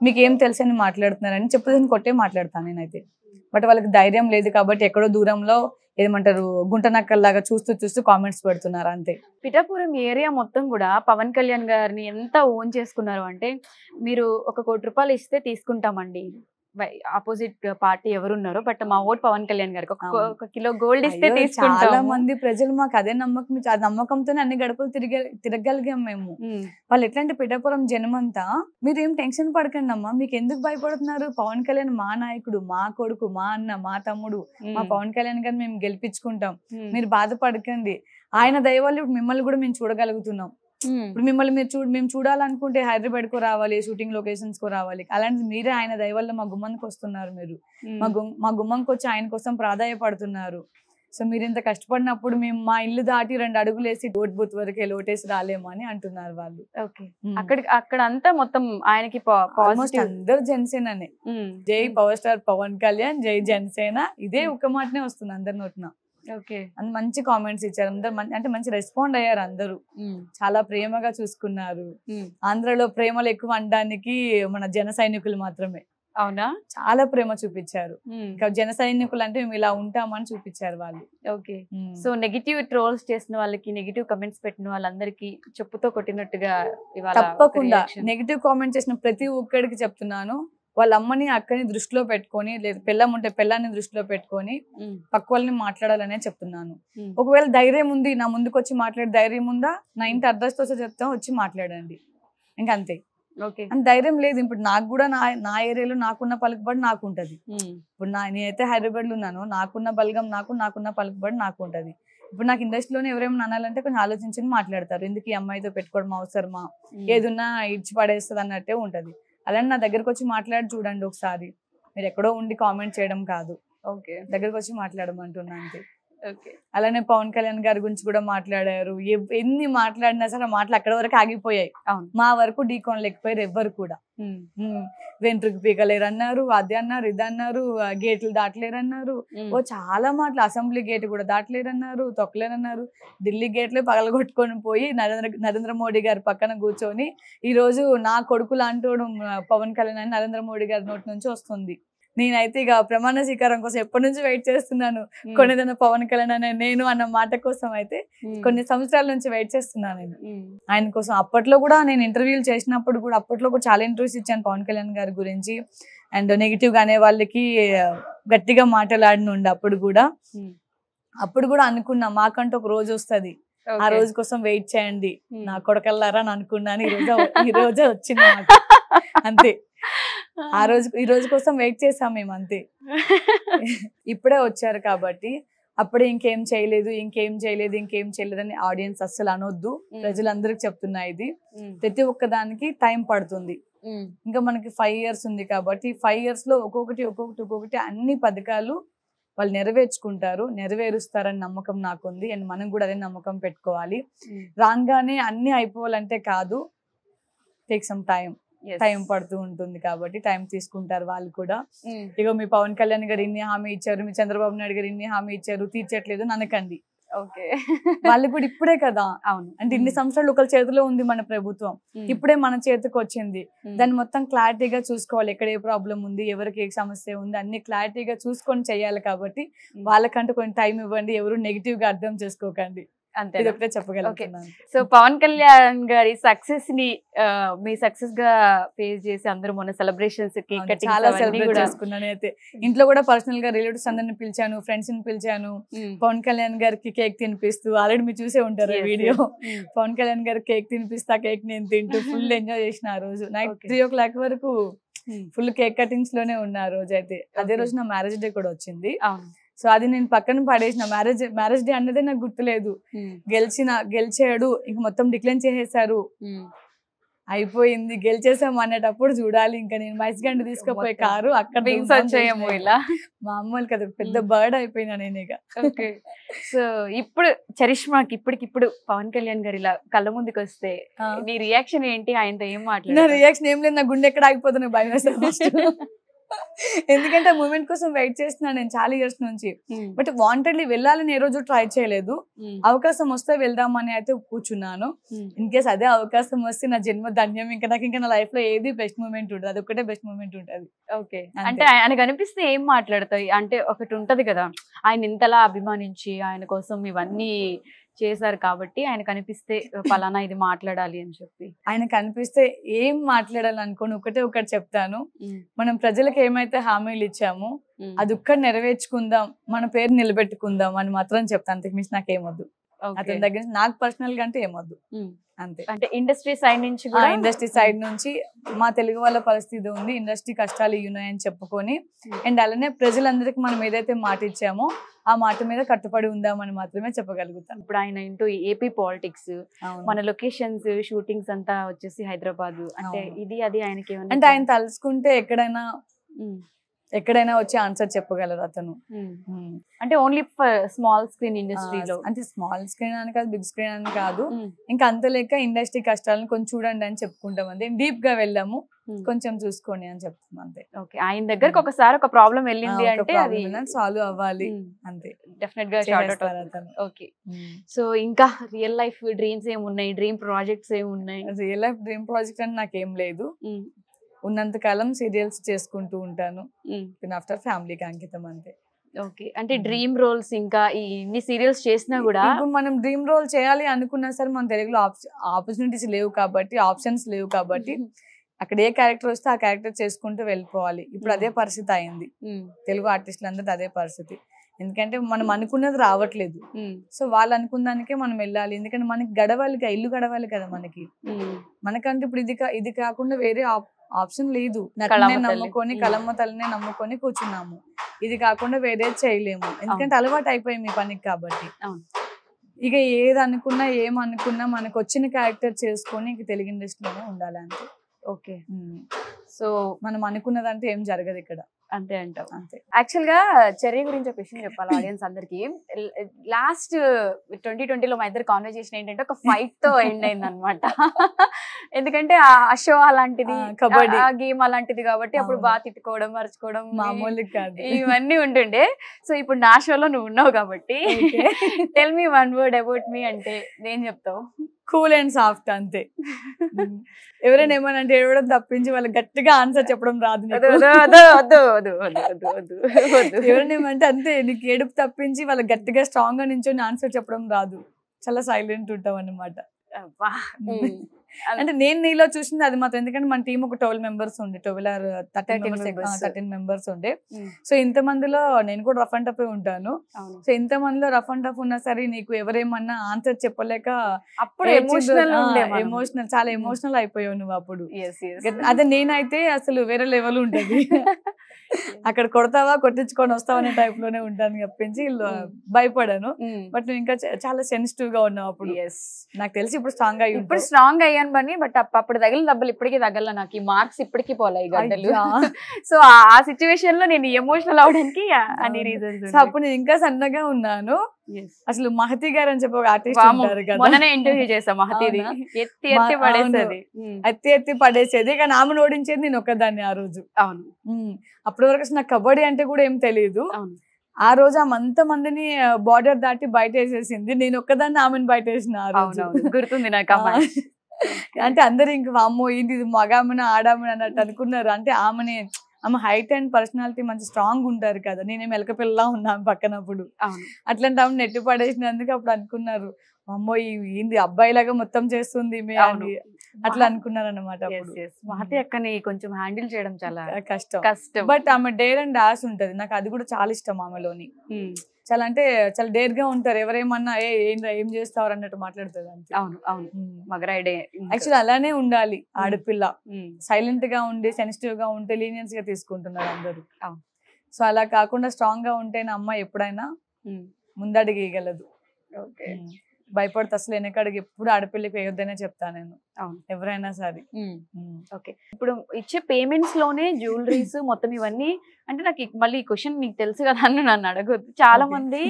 మీకు ఏం తెలుసు అని మాట్లాడుతున్నారని చెప్పు తీసుకొని కొట్టే మాట్లాడతాను నేనైతే. బట్ వాళ్ళకి ధైర్యం లేదు కాబట్టి ఎక్కడో దూరంలో ఏమంటారు గుంటనక్కల్లాగా చూస్తూ చూస్తూ కామెంట్స్ పెడుతున్నారు అంతే. పిఠాపురం ఏరియా మొత్తం కూడా పవన్ కళ్యాణ్ గారిని ఎంత ఓన్ చేసుకున్నారు అంటే మీరు ఒక కోటి రూపాయలు ఇస్తే తీసుకుంటామండి. ఆపోజిట్ పార్టీ ఎవరున్నారో బట్ మా ఓట్ పవన్ కళ్యాణ్ గారికి ఒక కిలో గోల్డ్ ఇస్తే చాలా మంది ప్రజలు మాకు అదే నమ్మకం ఆ నమ్మకంతోనే అన్ని గడపలు తిరిగే తిరగలిగాం మేము. వాళ్ళు ఎట్లాంటి పిఠాపురం జనమంతా మీరు ఏం టెన్షన్ పడకండి అమ్మా మీకు ఎందుకు భయపడుతున్నారు? పవన్ కళ్యాణ్ మా నాయకుడు మా కొడుకు మా అన్న మా తమ్ముడు మా పవన్ కళ్యాణ్ గారిని మేము గెలిపించుకుంటాం. మీరు బాధపడకండి. ఆయన దయ వల్ల ఇప్పుడు మిమ్మల్ని కూడా మేము చూడగలుగుతున్నాం. ఇప్పుడు మిమ్మల్ని మీరు చూ మేము చూడాలనుకుంటే హైదరాబాద్కు రావాలి షూటింగ్ లొకేషన్స్కు రావాలి. అలాంటిది మీరే ఆయన దయ వల్ల మా గుమ్మంకి వస్తున్నారు మీరు. మా గుమ్ మా గుమ్మంకి వచ్చి ఆయన కోసం ప్రాధాయపడుతున్నారు. సో మీరు ఇంత కష్టపడినప్పుడు మేము మా ఇల్లు దాటి రెండు అడుగులు వేసి ఓట్ బూత్ వరకే లోటేసి రాలేము అని అంటున్నారు వాళ్ళు. ఓకే. అక్కడ అక్కడ అంతా మొత్తం ఆయనకి అందరు జనసేననే. జై పవర్ స్టార్ పవన్ కళ్యాణ్ జై జనసేన. ఇదే ఒక మాటనే వస్తుంది అందరి నోటిన. అంత మంచి కామెంట్స్ ఇచ్చారు. అందరు అంటే మంచి రెస్పాండ్ అయ్యారు అందరూ. చాలా ప్రేమగా చూసుకున్నారు. ఆంధ్రలో ప్రేమలు ఎక్కువ అనడానికి మన జన సైనికులు మాత్రమే. అవునా? చాలా ప్రేమ చూపించారు. ఇంకా జన సైనికులు అంటే మేము ఇలా ఉంటామని చూపించారు వాళ్ళు. ఓకే. సో నెగిటివ్ ట్రోల్స్ చేసిన వాళ్ళకి నెగిటివ్ కమెంట్స్ పెట్టిన వాళ్ళందరికీ చెప్పుతో కొట్టినట్టుగా తప్పకుండా. నెగిటివ్ కామెంట్ చేసిన ప్రతి ఒక్కడికి చెప్తున్నాను. వాళ్ళ అమ్మని అక్కని దృష్టిలో పెట్టుకొని లేదా పిల్లం ఉంటే పిల్లాన్ని దృష్టిలో పెట్టుకొని పక్క వాళ్ళని మాట్లాడాలనే చెప్తున్నాను. ఒకవేళ ధైర్యం ఉంది నా ముందుకు వచ్చి మాట్లాడే ధైర్యం ఉందా? నా ఇంటి అడ్రస్తో చెప్తాం వచ్చి మాట్లాడండి. ఇంకా అంతే. ఓకే. అంత ధైర్యం లేదు. ఇప్పుడు నాకు కూడా నా నా ఏరియాలో నాకున్న పలుకుబడి నాకు ఉంటది. ఇప్పుడు నా నేనైతే హైదరాబాద్లో ఉన్నాను. నాకున్న బలగం నాకు నాకున్న పలుకుబడి నాకు ఉంటది. ఇప్పుడు నాకు ఇండస్ట్రీలోనే ఎవరేమైనా అనాలంటే కొంచెం ఆలోచించి మాట్లాడతారు. ఎందుకు ఈ అమ్మాయితో పెట్టుకోవడం అవసరమా. ఏదున్నా ఇడ్చి పడేస్తుంది అన్నట్టే ఉంటది. అలానే నా దగ్గరకు వచ్చి మాట్లాడి చూడండి ఒకసారి. మీరు ఎక్కడో ఉండి కామెంట్ చేయడం కాదు. ఓకే దగ్గరకు వచ్చి మాట్లాడమంటున్నా అంతే. అలానే పవన్ కళ్యాణ్ గారి గురించి కూడా మాట్లాడారు. ఎన్ని మాట్లాడినా సరే మాటలు అక్కడ వరకు ఆగిపోయాయి. మా వరకు డీకోన్ లేకపోయారు ఎవ్వరు కూడా. వెంట్రుకు పీకలేరు అన్నారు అది అన్నారు ఇది అన్నారు గేట్లు దాటలేరు అన్నారు ఓ చాలా మాటలు. అసెంబ్లీ గేట్ కూడా దాటలేరు అన్నారు తొక్కలేరన్నారు. ఢిల్లీ గేట్లే పగలగొట్టుకొని పోయి నరేంద్ర నరేంద్ర మోడీ గారి పక్కన కూర్చొని ఈ రోజు నా కొడుకులు అంటోడు పవన్ కళ్యాణ్ అని నరేంద్ర మోడీ గారి నోటి నుంచి వస్తుంది. నేనైతే ఇక ప్రమాణ స్వీకారం కోసం ఎప్పటి నుంచి వెయిట్ చేస్తున్నాను? కొన్నిదన్న పవన్ కళ్యాణ్ అనే నేను అన్న మాట కోసం అయితే కొన్ని సంవత్సరాల నుంచి వెయిట్ చేస్తున్నాను నేను. ఆయన కోసం అప్పట్లో కూడా నేను ఇంటర్వ్యూలు చేసినప్పుడు కూడా అప్పట్లో కూడా చాలా ఇంటర్వ్యూస్ ఇచ్చాను పవన్ కళ్యాణ్ గారి గురించి. అండ్ నెగిటివ్గా అనే వాళ్ళకి గట్టిగా మాట్లాడిన ఉండే అప్పుడు కూడా. అప్పుడు కూడా అనుకున్నా మాకంటూ ఒక రోజు వస్తది. ఆ. రోజు కోసం వెయిట్ చేయండి. నా కొడకల్లారా అని అనుకున్నాను. ఈ రోజు ఈ రోజే వచ్చింది. అంతే. ఆ. రోజు ఈ రోజు కోసం వెయిట్ చేసాం మేము అంతే. ఇప్పుడే వచ్చారు కాబట్టి అప్పుడే ఇంకేం చేయలేదు ఇంకేం చేయలేదు ఇంకేం చేయలేదు అని ఆడియన్స్ అస్సలు అనొద్దు. ప్రజలందరికి చెప్తున్నా ఇది. ప్రతి ఒక్క దానికి టైం పడుతుంది. ఇంకా మనకి ఫైవ్ ఇయర్స్ ఉంది కాబట్టి ఫైవ్ ఇయర్స్లో ఒక్కొక్కటి ఒక్కొక్కటి ఒక్కొక్కటి అన్ని పథకాలు వాళ్ళు నెరవేర్చుకుంటారు నెరవేరుస్తారని నమ్మకం నాకుంది. అండ్ మనం కూడా అదే నమ్మకం పెట్టుకోవాలి. ఉమ్. రాగానే అన్ని అయిపోవాలంటే కాదు టేక్ సమ్ టైం. టైం పడుతూ ఉంటుంది కాబట్టి టైం తీసుకుంటారు వాళ్ళు కూడా. ఉమ్, ఇగో మీ పవన్ కళ్యాణ్ గారు ఇన్ని హామీ ఇచ్చారు మీ చంద్రబాబు నాయుడు గారు ఇన్ని హామీ ఇచ్చారు తీర్చట్లేదు అనకండి. ఓకే. వాళ్ళు కూడా ఇప్పుడే కదా. అవును. అంటే ఇన్ని సంవత్సరాలు ఒకరి చేతిలో ఉంది మన ప్రభుత్వం. ఇప్పుడే మన చేతికి వచ్చింది. దాన్ని మొత్తం క్లారిటీగా చూసుకోవాలి. ఎక్కడ ఏ ప్రాబ్లం ఉంది ఎవరికి ఏ సమస్య ఉంది అన్ని క్లారిటీగా చూసుకొని చేయాలి కాబట్టి. వాళ్ళకంటూ కొంచెం టైం ఇవ్వండి. ఎవరు నెగిటివ్గా అర్థం చేసుకోకండి. అంతే చెప్పగలుగుతున్నాను సో పవన్ కళ్యాణ్ గారి సక్సెస్ని మీ సక్సెస్గా ఫేస్ చేసి అందరూ మొన్న సెలబ్రేషన్స్ చాలా సెలబ్రేట్ చేసుకున్నాను అయితే. ఇంట్లో కూడా పర్సనల్గా రిలేటివ్స్ అందరిని పిలిచాను ఫ్రెండ్స్ని పిలిచాను పవన్ కళ్యాణ్ గారికి కేక్ తినిపిస్తూ ఆల్రెడీ మీరు చూసే ఉంటారు వీడియో. పవన్ కళ్యాణ్ గారికి కేక్ తినిపిస్తా కేక్ నేను తింటూ ఫుల్ ఎంజాయ్ చేసిన ఆ రోజు. నైట్. త్రీ ఓ క్లాక్ వరకు ఫుల్ కేక్ కటింగ్స్లోనే ఉన్న ఆ రోజు అయితే అదే. రోజు నా మ్యారేజ్ డే కూడా వచ్చింది. అవును. సో అది నేను పక్కన పడేసిన. మ్యారేజ్ మ్యారేజ్ డే అన్నదే నాకు గుర్తులేదు. ఉమ్, గెలిచిన గెలిచాడు ఇంక మొత్తం డిక్లైన్ చేసేసారు. ఉమ్, అయిపోయింది. గెలిచేసాం అనేటప్పుడు చూడాలి. ఇంకా నేను మైస్ గంట తీసుకుపోయి కారు అక్కడ. ఇలా. మా అమ్మోళ్ళు కదా పెద్ద. బర్డ్ అయిపోయినా నేను ఇక. ఓకే సో ఇప్పుడు చరిష్మాకి ఇప్పటికిప్పుడు పవన్ కళ్యాణ్ గారు ఇలా కళ్ళ ముందుకు వస్తే. నీ రియాక్షన్ ఏంటి? ఆయనతో ఏం నా మాట్లాడారు రియాక్షన్ ఏం లేదు. నా గుండె ఎక్కడ ఆగిపోతున్నా భయం ఎందుకంటే మూమెంట్ కోసం వెయిట్ చేస్తున్నాను నేను చాలా ఇయర్స్ నుంచి. బట్ వాంటెడ్లీ వెళ్ళాలని ఏ రోజు ట్రై చేయలేదు. అవకాశం వస్తే వెళ్దామని అయితే కూర్చున్నాను. ఇన్ కేస్ అదే అవకాశం వస్తే నా జన్మ ధన్యం ఇంకా నాకు ఇంకా నా లైఫ్లో ఏది బెస్ట్ మూమెంట్ ఉంటుంది అది ఒకటే బెస్ట్ మూమెంట్ ఉంటుంది. ఓకే. అంటే ఆయనకు అనిపిస్తే ఏం మాట్లాడతాయి అంటే ఒకటి ఉంటది కదా ఆయన ఇంతలా అభిమానించి ఆయన కోసం ఇవన్నీ చేశారు కాబట్టి ఆయన కనిపిస్తే పలానా ఇది మాట్లాడాలి అని చెప్పి. ఆయన కనిపిస్తే ఏం మాట్లాడాలి అనుకోని ఒకటే ఒకటి చెప్తాను. మనం ప్రజలకు ఏమైతే హామీలు ఇచ్చామో అది ఒక్కటి నెరవేర్చుకుందాం మన పేరు నిలబెట్టుకుందాం అని మాత్రం చెప్తాను. అంతకు మించి నాకేమొద్దు. అతని దగ్గర నుంచి నాకు పర్సనల్గా అంటే ఏమొద్దు. అంతే అంటే ఇండస్ట్రీ సైడ్ నుంచి కూడా ఇండస్ట్రీ సైడ్ నుంచి మా తెలుగు వాళ్ళ పరిస్థితి ఉంది ఇండస్ట్రీ కష్టాలు ఉన్నాయని చెప్పుకొని. అండ్ అలానే ప్రజలందరికీ మనం ఏదైతే మాట ఇచ్చామో ఆ మాట మీద కట్టుబడి ఉందామని మాత్రమే చెప్పగలుగుతాం ఇప్పుడు ఆయన ఇంటూ ఏపీ పాలిటిక్స్. మన లొకేషన్స్ షూటింగ్స్ అంతా వచ్చేసి హైదరాబాద్ అంటే. ఇది అది ఆయనకి అంటే ఆయన తలుచుకుంటే ఎక్కడైనా ఎక్కడైనా వచ్చి ఆన్సర్ చెప్పగలరు అతను. ఉమ్. Hmm. అంటే ఓన్లీ స్మాల్ స్క్రీన్ ఇండస్ట్రీలో అంటే స్మాల్ స్క్రీన్ అని కాదు బిగ్ స్క్రీన్ అని కాదు. ఇంకా అంత లెక్క ఇండస్ట్రీ కష్టాలను కొంచెం చూడండి అని చెప్పుకుంటాం అంతే. డీప్గా వెళ్ళాము. కొంచెం చూసుకోండి అని చెప్తాం అంతే. ఓకే ఆయన దగ్గరకు ఒకసారి ఒక ప్రాబ్లం వెళ్ళింది అంటే అది సాల్వ్ అవ్వాలి అంతే. డెఫినెట్గా ఓకే సో ఇంకా రియల్ లైఫ్ డ్రీమ్స్ ఏమున్నాయి? డ్రీమ్ ప్రాజెక్ట్స్ ఏమున్నాయి? రియల్ లైఫ్ డ్రీమ్ ప్రాజెక్ట్ అని నాకేం లేదు. ఉమ్, ఉన్నంత కాలం సీరియల్స్ చేసుకుంటూ ఉంటాను. ఆఫ్టర్ ఫ్యామిలీకి అంకితం అంతే. ఓకే. అంటే డ్రీమ్ రోల్స్ ఇంకా ఇన్ని సీరియల్స్ చేసినా కూడా ఇప్పుడు మనం డ్రీమ్ రోల్ చేయాలి అనుకున్నా సరే మన తెలుగులో ఆపర్చునిటీస్ లేవు కాబట్టి ఆప్షన్స్ లేవు కాబట్టి అక్కడ ఏ క్యారెక్టర్ వస్తే ఆ క్యారెక్టర్ చేసుకుంటూ వెళ్ళిపోవాలి. ఇప్పుడు అదే పరిస్థితి అయింది. తెలుగు ఆర్టిస్టులు అందరిది అదే పరిస్థితి. ఎందుకంటే మనం అనుకున్నది రావట్లేదు. సో వాళ్ళు అనుకున్న దానికే మనం వెళ్ళాలి. ఎందుకంటే మనకి గడవాలి ఇల్లు గడవాలి కదా మనకి. మనకంటే ఇప్పుడు ఇది ఇది కాకుండా వేరే ఆప్షన్ లేదు. నమ్ముకొని. కలమ్మ తల్లినే నమ్ముకొని కూర్చున్నాము ఇది కాకుండా వేరేది చేయలేము ఎందుకంటే అలవాటు అయిపోయింది మీ పనికి కాబట్టి. ఇక ఏది అనుకున్నా ఏం అనుకున్నా మనకు వచ్చిన క్యారెక్టర్ చేసుకొని ఇక తెలుగు ఇండస్ట్రీలోనే ఉండాలి అంతే ఓకే. సో మనం అనుకున్నదంటే ఏం జరగదు ఇక్కడ అంతే అంటావు. యాక్చువల్గా చెర్రీ గురించి ఒక విషయం చెప్పాలి ఆడియన్స్ అందరికి. లాస్ట్ ట్వంటీ ట్వంటీలో మా ఇద్దరు కాన్వర్జేషన్ ఏంటంటే ఒక ఫైట్తో ఎండ్ అయింది అనమాట ఎందుకంటే ఆ షో అలాంటిది కబడ్డీ. ఆ గేమ్ అలాంటిది కాబట్టి అప్పుడు. బాగా తిట్టుకోవడం మర్చుకోవడం మామూలు కాదు. ఇవన్నీ ఉంటుండే. సో ఇప్పుడు నా షోలో నువ్వు ఉన్నావు కాబట్టి tell me one word about me అంటే నేను చెప్తావు? కూల్ అండ్ సాఫ్ట్ అంతే. ఎవరైనా ఏమైనా అంటే ఏడవడం తప్పించి వాళ్ళకి గట్టిగా ఆన్సర్ చెప్పడం రాదు ఎవరైనా ఏమంటే అంతే నీకు ఏడుపు తప్పించి వాళ్ళకి గట్టిగా స్ట్రాంగ్గా నించొని ఆన్సర్ చెప్పడం రాదు. చాలా సైలెంట్ ఉంటాం అన్నమాట. అంటే నేను నీలో చూసింది అది మాత్రం ఎందుకంటే మన టీం ఒక ట్వెల్వ్ మెంబర్స్ ఉండే ట్వెల్వ్ ఆర్ 13 థర్టీన్ మెంబర్స్ ఉండే ఉమ్. సో ఇంత మందిలో నేను కూడా రఫ్ అండ్ టఫ్ ఉంటాను. సో ఇంత మందిలో రఫ్ అండ్ టఫ్ ఉన్నా సరే నీకు ఎవరేమన్నా ఆన్సర్ చెప్పలేక అప్పుడు ఎమోషనల్. ఎమోషనల్ చాలా ఎమోషనల్ అయిపోయావు నువ్వు అప్పుడు. అదే నేనైతే అసలు వేరే లెవెల్ ఉంటది అక్కడ కొడతావా కొట్టించుకొని వస్తావా అనే టైప్లోనే ఉంటాను తప్పించి ఇల్లు Mm. భయపడాను. బట్ నువ్వు ఇంకా చాలా సెన్సిటివ్గా ఉన్నావు అప్పుడు. నాకు తెలిసి ఇప్పుడు స్ట్రాంగ్ అయ్యి ఇప్పుడు. స్ట్రాంగ్ అయ్యాను బని బట్ అప్పుడు తగిలిన దెబ్బలు ఇప్పటికీ తగల నాకు. ఈ మార్క్స్ ఇప్పటికీ పోలే గడ్డలు. సో ఆ సిచ్యువేషన్లో నేను ఎమోషనల్ అవడానికి అన్ని. రీజన్స్ అప్పుడు నేను ఇంకా సన్నగా ఉన్నాను. అసలు మహతి గారు అని చెప్పి ఒక ఆర్టిస్ట్ మొన్ననే ఇంటర్వ్యూ చేసా మహతిది? ఎత్తి ఎత్తి పడేసేది. ఎత్తి ఎత్తి పడేసేది. కానీ ఆమెను ఓడించేది నేను ఒక్కదాన్ని ఆ రోజు. అవును. అప్పటి వరకు అసలు నాకు కబడ్డీ అంటే కూడా ఏం తెలియదు ఆ రోజు ఆమె అంత మందిని బార్డర్ దాటి బయట వేసేసింది నేను ఒక్కదాన్ని ఆమెను బయట వేసిన ఆ రోజు. అవునవును. గుర్తుంది నాకు. అంటే అందరు ఇంక అమ్మో ఏంటి ఇది మగామన ఆడామని అన్నట్టు అనుకున్నారు. అంటే ఆమెని ఆమె హైట్ అండ్ పర్సనాలిటీ మంచి స్ట్రాంగ్ ఉంటారు కదా. నేనేం ఎలక పిల్ల ఉన్నాను పక్కనప్పుడు. అట్లాంటి ఆమె నెట్టి పడేసినందుకు అప్పుడు అనుకున్నారు. అమ్మో ఈ ఏంది అబ్బాయిలాగా మొత్తం చేస్తుంది అట్లా అనుకున్నారు అనమాట అక్కని కొంచెం హ్యాండిల్ చేయడం చాలా కష్టం. కష్టం. బట్ ఆమె డేర్ అండ్ డాష్ ఉంటది. నాకు అది కూడా చాలా ఇష్టం ఆమెలోని. చాలా అంటే చాలా డేర్గా ఉంటారు. ఎవరేమన్నా ఏ ఏం ఏం చేస్తావు అన్నట్టు మాట్లాడుతుంది అంతే. అవును అవును. మగరాయిడే యాక్చువల్లీ అలానే ఉండాలి ఆడపిల్ల. సైలెంట్గా ఉండి సెన్సిటివ్గా ఉంటే లీనియన్స్గా తీసుకుంటున్నారు అందరూ. సో అలా కాకుండా స్ట్రాంగ్గా ఉంటేనే అమ్మాయి ఎప్పుడైనా ముందడుగు వేయగలదు ఓకే. భయపడితే అసలు వెనకడుగు ఎప్పుడు ఆడపిల్లకి వేయొద్దనే చెప్తాను నేను. ఎవరైనా సరే. ఓకే. ఇప్పుడు ఇచ్చే పేమెంట్స్లోనే జ్యువెలరీస్ మొత్తం ఇవన్నీ అంటే నాకు మళ్ళీ ఈ క్వశ్చన్ నీకు తెలుసు కదా అని నన్ను అడగొద్దు. చాలా. మంది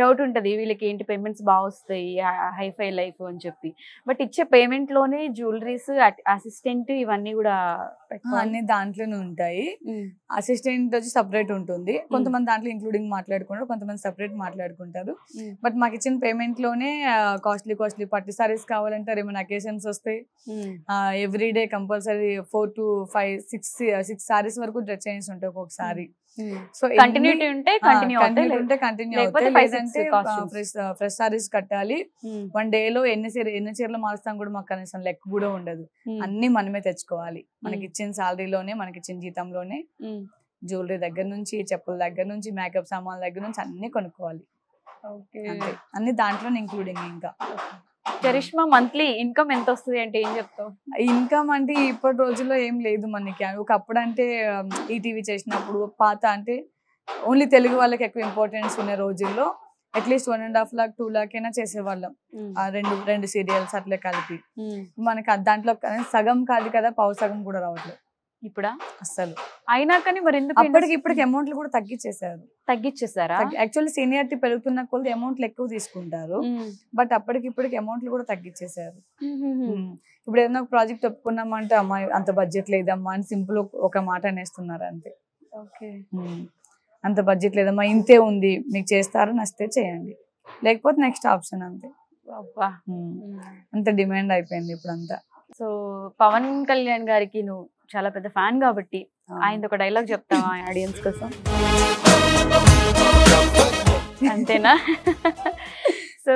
డౌట్ ఉంటది. వీళ్ళకి ఏంటి పేమెంట్స్ బాగా వస్తాయి హైఫై లైఫ్ అని చెప్పి. బట్ ఇచ్చే పేమెంట్లోనే జ్యువెలరీస్ అసిస్టెంట్ ఇవన్నీ కూడా అన్ని దాంట్లోనే ఉంటాయి. అసిస్టెంట్ వచ్చి సపరేట్ ఉంటుంది. కొంతమంది దాంట్లో ఇంక్లూడింగ్ మాట్లాడుకుంటారు కొంతమంది సపరేట్ మాట్లాడుకుంటారు. బట్ మాకు ఇచ్చిన పేమెంట్లోనే కాస్ట్లీ కాస్ట్లీ పట్టు సారీస్ కావాలంటారు ఏమైనా అకేషన్స్ వస్తాయి. Every day compulsory four to five six six saris వరకు డ్రెస్ చేంజ్ ఉంటాయి ఒక్కొక్కసారి. సో కంటిన్యూటీ ఉంటే కంటిన్యూ ఉంటే అవుతాయి లేదంటే. ఫ్రెష్ సారీస్ కట్టాలి. వన్ డే లో ఎన్ని చీర ఎన్ని చీరలు మారుస్తాం కూడా మాకు కనీసం లెక్క కూడా ఉండదు. ఉమ్, అన్ని మనమే తెచ్చుకోవాలి. మనకి. ఇచ్చిన సాలరీలోనే మనకి ఇచ్చిన జీతంలోనే. జ్యువెలరీ దగ్గర నుంచి చెప్పుల దగ్గర నుంచి మేకప్ సామాన్ల దగ్గర నుంచి అన్ని కొనుక్కోవాలి. అన్ని దాంట్లోనే ఇంక్లూడింగ్ ఇంకా. చరిష్మా మంత్లీ ఇన్కమ్ ఎంత వస్తుంది అంటే ఏం చెప్తావు? ఇన్కమ్ అంటే ఇప్పటి రోజుల్లో ఏం లేదు మనకి. ఒకప్పుడు అంటే ఈటీవీ చేసినప్పుడు పాత అంటే ఓన్లీ తెలుగు వాళ్ళకి ఎక్కువ ఇంపార్టెన్స్ ఉన్న రోజుల్లో at least one and half lakh two lakh అయినా చేసేవాళ్ళం. రెండు రెండు సీరియల్స్ అట్లే కలిపి. మనకి దాంట్లో సగం కాదు కదా పావు సగం కూడా రావట్లేదు. ఇప్పుడా? అస్సలు. అయినా కానీ మరి ఎందుకు అప్పటికి ఇప్పటికి అమౌంట్లు కూడా తగ్గించేశారు. తగ్గించేసారా యాక్చువల్లీ సీనియారిటీ పెరుగుతున్న కొద్ది అమౌంట్లు ఎక్కువ తీసుకుంటారు. బట్ అప్పటికి ఇప్పటికి అమౌంట్లు కూడా తగ్గించేశారు. ఉమ్. ఇప్పుడు ఏదైనా ఒక ప్రాజెక్ట్ ఒప్పుకున్నామంటే అమ్మాయి అంత బడ్జెట్ లేదమ్మా అని సింపుల్ ఒక మాట అనేస్తున్నారు అంతే. ఓకే. అంత బడ్జెట్ లేదమ్మా ఇంతే ఉంది. మీకు చేస్తారు నచ్చితే చేయండి. లేకపోతే నెక్స్ట్ ఆప్షన్ అంతే. అంత డిమాండ్ అయిపోయింది ఇప్పుడు అంతా సో పవన్ కళ్యాణ్ గారికి నువ్వు చాలా పెద్ద ఫ్యాన్ కాబట్టి ఆయన ఒక డైలాగ్ చెప్తావా ఆడియన్స్ కోసం? అంతేనా? సో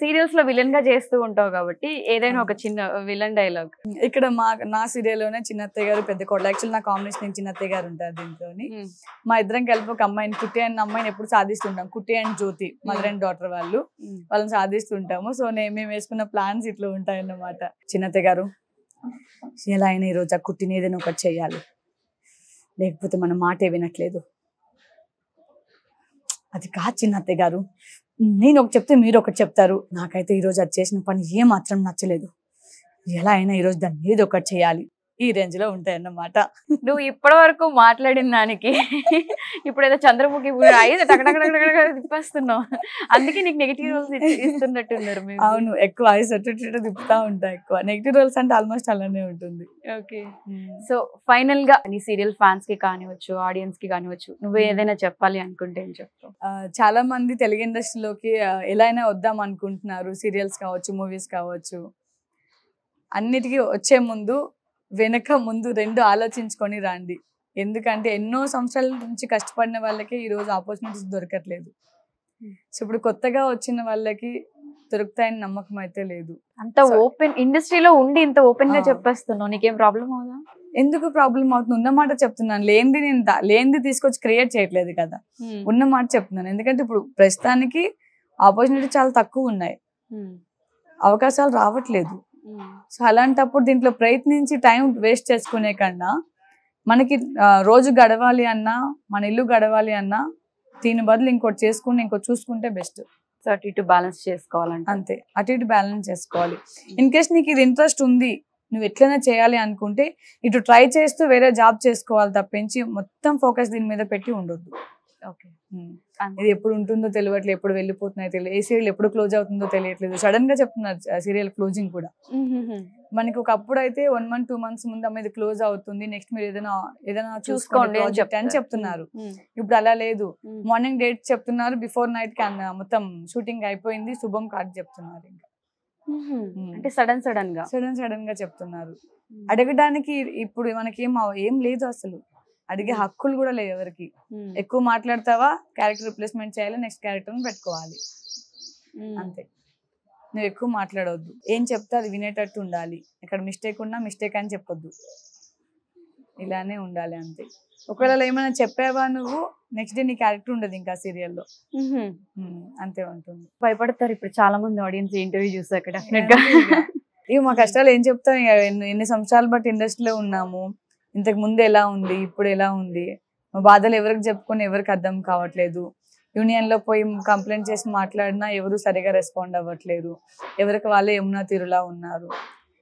సీరియల్స్లో విలన్గా చేస్తూ ఉంటావు కాబట్టి ఏదైనా ఒక చిన్న విలన్ డైలాగ్. ఇక్కడ మా నా సీరియల్లోనే చిన్నత్తయ్య గారు పెద్ద కోడలు. యాక్చువల్ నా కాంబినేషన్ చిన్నత్తయ్య గారు ఉంటారు దీంట్లోని. మా ఇద్దరం కలిపి ఒక అమ్మాయిని కుట్టి అన్న అమ్మాయిని ఎప్పుడు సాధిస్తుంటాం. Kutti and Jyothi mother and daughter వాళ్ళు. వాళ్ళని సాధిస్తుంటాము. సో నేను మేము వేసుకున్న ప్లాన్స్ ఇట్లా ఉంటాయి అన్నమాట చిన్నత్తయ్య గారు ఎలా అయినా ఈరోజు ఆ కుట్టిని ఏదైనా ఒకటి చేయాలి. లేకపోతే మన మాటే వినట్లేదు. అది కాదు చిన్నత్తయ్య గారు. నేను ఒకటి చెప్తే మీరు ఒకటి చెప్తారు. నాకైతే ఈరోజు అది చేసిన పని ఏ మాత్రం నచ్చలేదు. ఎలా అయినా ఈరోజు దాన్ని ఏదో ఒకటి చేయాలి. ఈ రేంజ్లో ఉంటాయి అన్నమాట నువ్వు ఇప్పటి వరకు మాట్లాడిన దానికి ఇప్పుడు ఏదో చంద్రముఖి తిప్పేస్తున్నావు. అందుకే నీకు నెగిటివ్ రోల్స్ ఇస్తున్నట్టున్నారు అవును ఎక్కువ ఐస్ అటు ఇటు తిప్పుతా ఉంటాయి ఎక్కువ. నెగిటివ్ రోల్స్ అంటే ఆల్మోస్ట్ అలానే ఉంటుంది. ఓకే సో ఫైనల్గా నీ సీరియల్ ఫ్యాన్స్కి కానివచ్చు ఆడియన్స్కి కానివచ్చు నువ్వు ఏదైనా చెప్పాలి అనుకుంటే ఏం చెప్తావు? చాలా మంది తెలుగు ఇండస్ట్రీలోకి ఎలా అయినా వద్దాం అనుకుంటున్నారు. సీరియల్స్ కావచ్చు మూవీస్ కావచ్చు. అన్నిటికీ వచ్చే ముందు వెనక ముందు రెండు ఆలోచించుకొని రండి. ఎందుకంటే ఎన్నో సంవత్సరాల నుంచి కష్టపడిన వాళ్ళకి ఈ రోజు ఆపర్చునిటీస్ దొరకట్లేదు. సో ఇప్పుడు కొత్తగా వచ్చిన వాళ్ళకి దొరుకుతాయని నమ్మకం అయితే లేదు. అంత ఓపెన్ ఇండస్ట్రీలో ఉండి ఇంత ఓపెన్గా. చెప్పేస్తున్నావు. నీకేం ప్రాబ్లం అవుదా? ఎందుకు ప్రాబ్లం అవుతుంది? ఉన్నమాట చెప్తున్నాను. లేనిది నేను లేనిది తీసుకొచ్చి క్రియేట్ చేయట్లేదు కదా. ఉన్న మాట చెప్తున్నాను. ఎందుకంటే ఇప్పుడు ప్రస్తుతానికి ఆపర్చునిటీ చాలా తక్కువ ఉన్నాయి. అవకాశాలు రావట్లేదు. సో అలాంటప్పుడు దీంట్లో ప్రయత్నించి టైం వేస్ట్ చేసుకునే కన్నా మనకి రోజు గడవాలి అన్నా మన ఇల్లు గడవాలి అన్నా దీని బదులు ఇంకోటి చేసుకుని ఇంకోటి చూసుకుంటే బెస్ట్. సో అటు ఇటు బ్యాలెన్స్ చేసుకోవాలంటే అంతే. అటు ఇటు బ్యాలెన్స్ చేసుకోవాలి. ఇన్ కేస్ నీకు ఇది ఇంట్రెస్ట్ ఉంది నువ్వు ఎట్లైనా చేయాలి అనుకుంటే ఇటు ట్రై చేస్తూ వేరే జాబ్ చేసుకోవాలి తప్పించి మొత్తం ఫోకస్ దీని మీద పెట్టి ఉండొద్దు. ఓకే. ఇది ఎప్పుడు ఉంటుందో తెలియట్లేదు ఎప్పుడు వెళ్ళిపోతున్నాయో తెలియదు ఏ సీరియల్ ఎప్పుడు క్లోజ్ అవుతుందో తెలియట్లేదు. సడన్గా చెప్తున్నారు సీరియల్ క్లోజింగ్ కూడా. మనకి ఒకప్పుడు అయితే వన్ మంత్ టూ మంత్స్ ముందు అమ్మ ఇది క్లోజ్ అవుతుంది నెక్స్ట్ మీరు ఏదైనా ఏదైనా చూసుకోండి అని చెప్తున్నారు. ఇప్పుడు అలా లేదు. మార్నింగ్ డేట్ చెప్తున్నారు బిఫోర్ నైట్ మొత్తం షూటింగ్ అయిపోయింది శుభం కార్డ్ చెప్తున్నారు ఇంకా. అంటే సడన్ సడన్గా. సడన్ సడన్గా చెప్తున్నారు. అడగడానికి ఇప్పుడు మనకి ఏం ఏం లేదు అసలు. అడిగే హక్కులు కూడా లేవు ఎవరికి. ఉమ్. ఎక్కువ మాట్లాడతావా క్యారెక్టర్ రిప్లేస్మెంట్ చేయాలి నెక్స్ట్ క్యారెక్టర్ పెట్టుకోవాలి. ఉమ్. అంతే. నువ్వు ఎక్కువ మాట్లాడవద్దు ఏం చెప్తే అది వినేటట్టు ఉండాలి. ఇక్కడ మిస్టేక్ ఉన్నా మిస్టేక్ అని చెప్పొద్దు. ఇలానే ఉండాలి అంతే. ఒకవేళ ఏమైనా చెప్పావా నువ్వు నెక్స్ట్ డే నీ క్యారెక్టర్ ఉండదు ఇంకా సీరియల్లో. అంతే ఉంటుంది. భయపడతారు ఇప్పుడు చాలా మంది ఆడియన్స్ ఇంటర్వ్యూ చూసాక డెఫినెట్గా. ఇవి మా కష్టాలు ఏం చెప్తాం? ఎన్ని సంవత్సరాలు బట్టి ఇండస్ట్రీలో ఉన్నాము. ఇంతకు ముందు ఎలా ఉంది ఇప్పుడు ఎలా ఉంది? మా బాధలు ఎవరికి చెప్పుకొని ఎవరికి అర్థం కావట్లేదు. యూనియన్లో పోయి కంప్లైంట్ చేసి మాట్లాడినా ఎవరు సరిగా రెస్పాండ్ అవ్వట్లేరు ఎవరికి వాళ్ళే యమునా తీరులా ఉన్నారు.